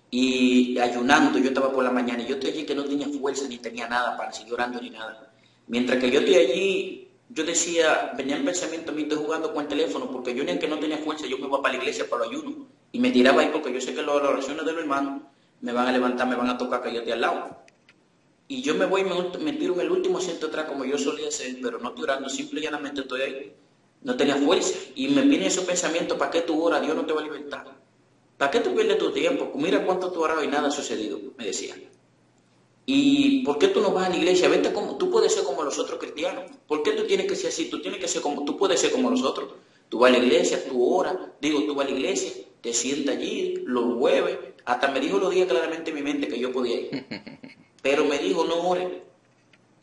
Speaker 2: y ayunando, yo estaba por la mañana y yo estoy allí que no tenía fuerza ni tenía nada para seguir orando ni nada. Mientras que yo estoy allí, yo decía, venía en pensamiento mí, estoy jugando con el teléfono porque yo ni aunque no tenía fuerza, yo me iba para la iglesia para el ayuno y me tiraba ahí porque yo sé que las oraciones de los hermanos me van a levantar, me van a tocar que yo estoy al lado. Y yo me voy y me, me tiro en el último asiento atrás como yo solía hacer, pero no estoy orando, simple y llanamente estoy ahí. No tenía fuerza. Y me viene esos pensamientos, ¿para qué tú oras? Dios no te va a libertar. ¿Para qué tú pierdes tu tiempo? Mira cuánto tú orado y nada ha sucedido, me decía. ¿Y por qué tú no vas a la iglesia? Vete como, tú puedes ser como los otros cristianos. ¿Por qué tú tienes que ser así? Tú tienes que ser como, tú puedes ser como los otros. Tú vas a la iglesia, tú oras, digo, tú vas a la iglesia, te te sienta allí, los jueves, hasta me dijo los días claramente en mi mente que yo podía ir. Pero me dijo, no ores.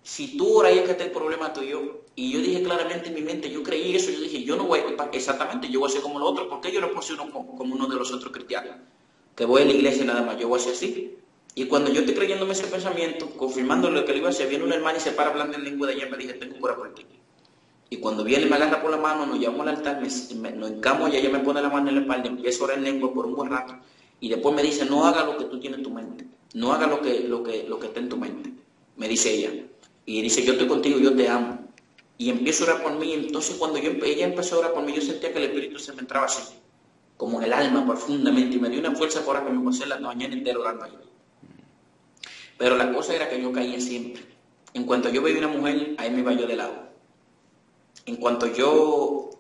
Speaker 2: Si tú oras, ahí es que está el problema tuyo. Y yo dije claramente en mi mente, yo creí eso, yo dije, yo no voy exactamente, yo voy a ser como los otros, porque yo no ser uno, como uno de los otros cristianos, que voy a la iglesia nada más, yo voy a ser así. Y cuando yo estoy creyéndome ese pensamiento, confirmando lo que le iba a hacer, viene una hermana y se para hablando en lengua de ella me dije, tengo cura por ti. Y cuando viene me agarra por la mano, nos llevamos al altar, me, nos encamo y ella me pone la mano en la espalda, empiezo a orar en lengua por un buen rato. Y después me dice, no haga lo que tú tienes en tu mente, no haga lo que, lo que, lo que está en tu mente, me dice ella. Y dice, yo estoy contigo, yo te amo y empiezo a orar por mí. Entonces cuando yo, ella empezó a orar por mí, yo sentía que el Espíritu se me entraba así, como en el alma profundamente, y me dio una fuerza por que me pasé la mañana entera orando ahí. Pero la cosa era que yo caía siempre. En cuanto yo veía una mujer, ahí me iba yo de lado. En cuanto yo,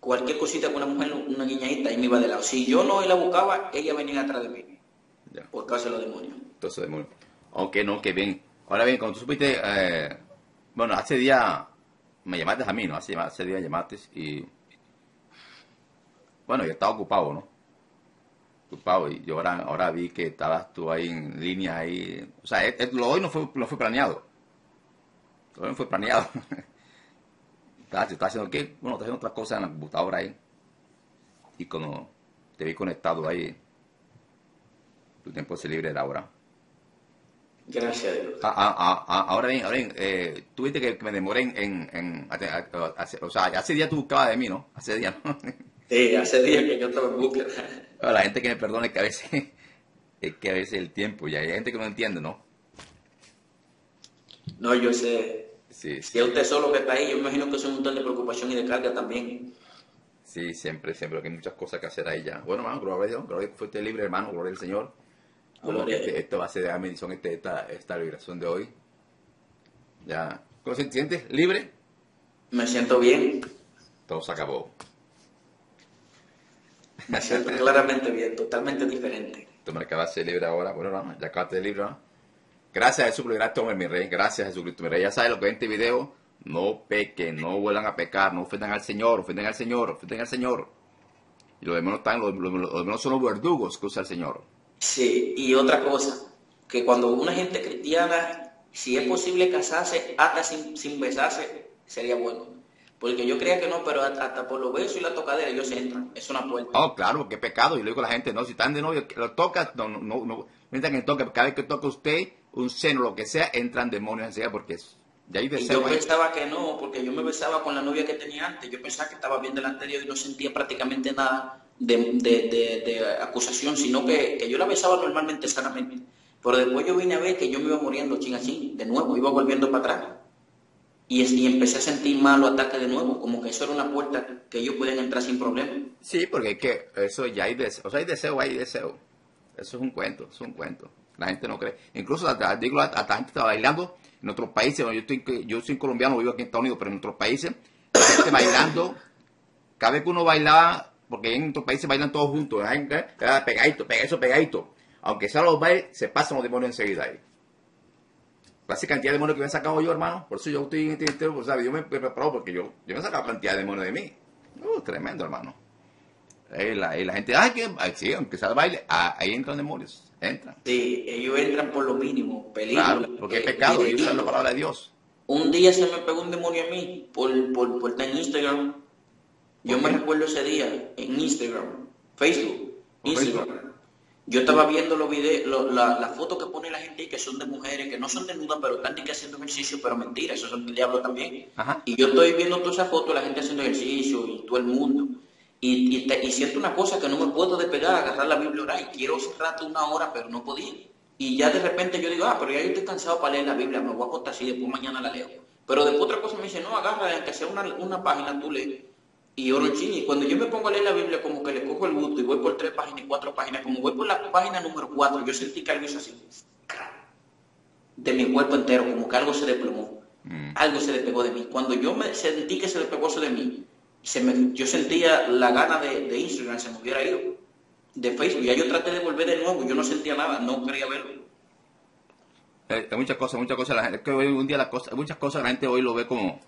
Speaker 2: cualquier cosita con una mujer, una niñadita, ahí me iba de lado. Si yo no la buscaba, ella venía atrás de mí. Por causa de los demonios.
Speaker 1: Entonces, demonios. Aunque no, que bien. Ahora bien, cuando tú supiste, eh, bueno, hace día me llamaste a mí, ¿no? Hace, hace días llamaste y... Bueno, yo estaba ocupado, ¿no? Ocupado y yo ahora, ahora vi que estabas tú ahí en línea ahí. O sea, lo hoy no fue, no fue planeado. Lo hoy no fue planeado. estás, estás haciendo qué? Bueno, estás haciendo otras cosas en la computadora ahí. Y como te vi conectado ahí, tu tiempo se libre de ahora.
Speaker 2: Gracias a Dios.
Speaker 1: Ah, ah, ah, ahora bien, ahora bien, eh, tú viste que, me demoré en... en, o sea, hace días tú buscabas de mí, ¿no? Hace días, ¿no?
Speaker 2: Sí, hace días que yo estaba en búsqueda.
Speaker 1: La gente que me perdone que a veces, es que a veces el tiempo, y hay gente que no entiende, ¿no?
Speaker 2: No, yo sé. Sí, Si es usted solo que está ahí, yo imagino que es un montón de preocupación y de carga también.
Speaker 1: Sí, siempre, siempre, que hay muchas cosas que hacer ahí ya. Bueno, hermano, gloria a Dios, gloria que fuiste libre, hermano, gloria al Señor. Este, esto va a ser de la bendición, este, esta, esta liberación de hoy. Ya. ¿Cómo se sientes? ¿Libre?
Speaker 2: Me siento bien.
Speaker 1: Todo se acabó.
Speaker 2: Me siento claramente bien, totalmente diferente.
Speaker 1: Tú me acabas de ser libre ahora. Bueno, ya acabaste de libre, ¿no? Gracias Jesús, gracias mi rey. Gracias Jesucristo, mi rey. Ya sabes lo que en este video. No pequen, no vuelvan a pecar, no ofendan al Señor, ofenden al Señor, ofenden al Señor. Y los demás, están, los, los demás son los verdugos que usa el Señor.
Speaker 2: Sí, y otra cosa, que cuando una gente cristiana, si es posible casarse hasta sin, sin besarse, sería bueno. Porque yo creía que no, pero hasta, por los besos y la tocadera ellos entran. Es una puerta.
Speaker 1: Oh, claro, qué pecado. Yo le digo a la gente, no, si están de novio, lo toca, no, no, no, mientras que toque, cada vez que toca usted un seno, lo que sea, entran demonios enseguida porque es, de ahí
Speaker 2: y yo pensaba que no, porque yo me besaba con la novia que tenía antes. Yo pensaba que estaba bien delante de Dios y no sentía prácticamente nada de, acusación, sino que, yo la besaba normalmente sanamente. Pero después yo vine a ver que yo me iba muriendo ching así, de nuevo, iba volviendo para atrás. Y, y empecé a sentir malo ataque de nuevo, como que eso era una puerta que ellos pueden entrar sin problema.
Speaker 1: Sí, porque es que eso ya hay deseo, o sea, hay deseo, hay deseo. Eso es un cuento, es un cuento. La gente no cree. Incluso hasta, digo, hasta gente está bailando en otros países. Yo, estoy, yo soy colombiano, vivo aquí en Estados Unidos, pero en otros países, la gente bailando. Cada vez que uno bailaba porque en otros países bailan todos juntos, pegadito, eso pegadito. Aunque sea los bailes, se pasan los demonios enseguida ahí. La cantidad de demonios que me he sacado yo, hermano. Por eso yo estoy en este entero, pues, ¿sabes? Yo me he preparado porque yo, yo me he sacado cantidad de demonios de mí. Uh, tremendo, hermano. Y la, la, gente, ay, que, sí, aunque sea el baile, ah, ahí entran demonios, entran.
Speaker 2: Sí, ellos entran por lo mínimo, peligro. Claro,
Speaker 1: porque es pecado, ellos usan la palabra de Dios.
Speaker 2: Un día se me pegó un demonio a mí por, por, por estar en Instagram yo me recuerdo ese día en Instagram, Facebook, Instagram. Yo estaba viendo los videos, las fotos que pone la gente que son de mujeres, que no son desnudas, pero están que haciendo ejercicio, pero mentira, eso son del diablo también. Y yo estoy viendo todas esas fotos, la gente haciendo ejercicio y todo el mundo. Y, siento una cosa que no me puedo despegar, agarrar la Biblia orar y quiero cerrarte una hora, pero no podía. Y ya de repente yo digo, ah, pero ya yo estoy cansado para leer la Biblia, me voy a acostar así, después mañana la leo. Pero después otra cosa me dice, no, agarra, aunque sea una, una página, tú lees y oro Y cuando yo me pongo a leer la Biblia, como que le cojo el gusto y voy por tres páginas y cuatro páginas, como voy por la página número cuatro, yo sentí que algo hizo así, de mi cuerpo entero, como que algo se desplomó, mm. algo se despegó de mí. Cuando yo me sentí que se despegó eso de mí, se me, yo sentía la gana de, de, Instagram, se me hubiera ido, de Facebook, ya yo traté de volver de nuevo, yo no sentía nada, no quería verlo.
Speaker 1: Eh, hay muchas cosas, muchas cosas, la gente, que hoy un día las cosas, muchas cosas la gente hoy lo ve como,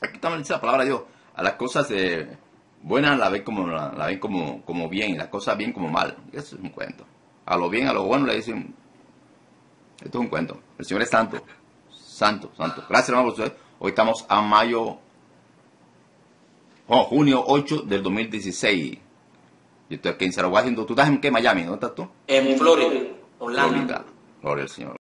Speaker 1: aquí está la palabra de Dios, a las cosas de, buenas la ven como la, la ven como, como bien y las cosas bien como mal. Eso es un cuento. A lo bien, a lo bueno le dicen, esto es un cuento. El Señor es santo, santo, santo. Gracias hermano por ustedes. Hoy estamos a mayo, oh, junio 8 del 2016. Yo estoy aquí en Cerro Washington. ¿Tú estás en qué? Miami, ¿dónde estás tú?
Speaker 2: En Florida, Orlando.
Speaker 1: Florida. Gloria al Señor.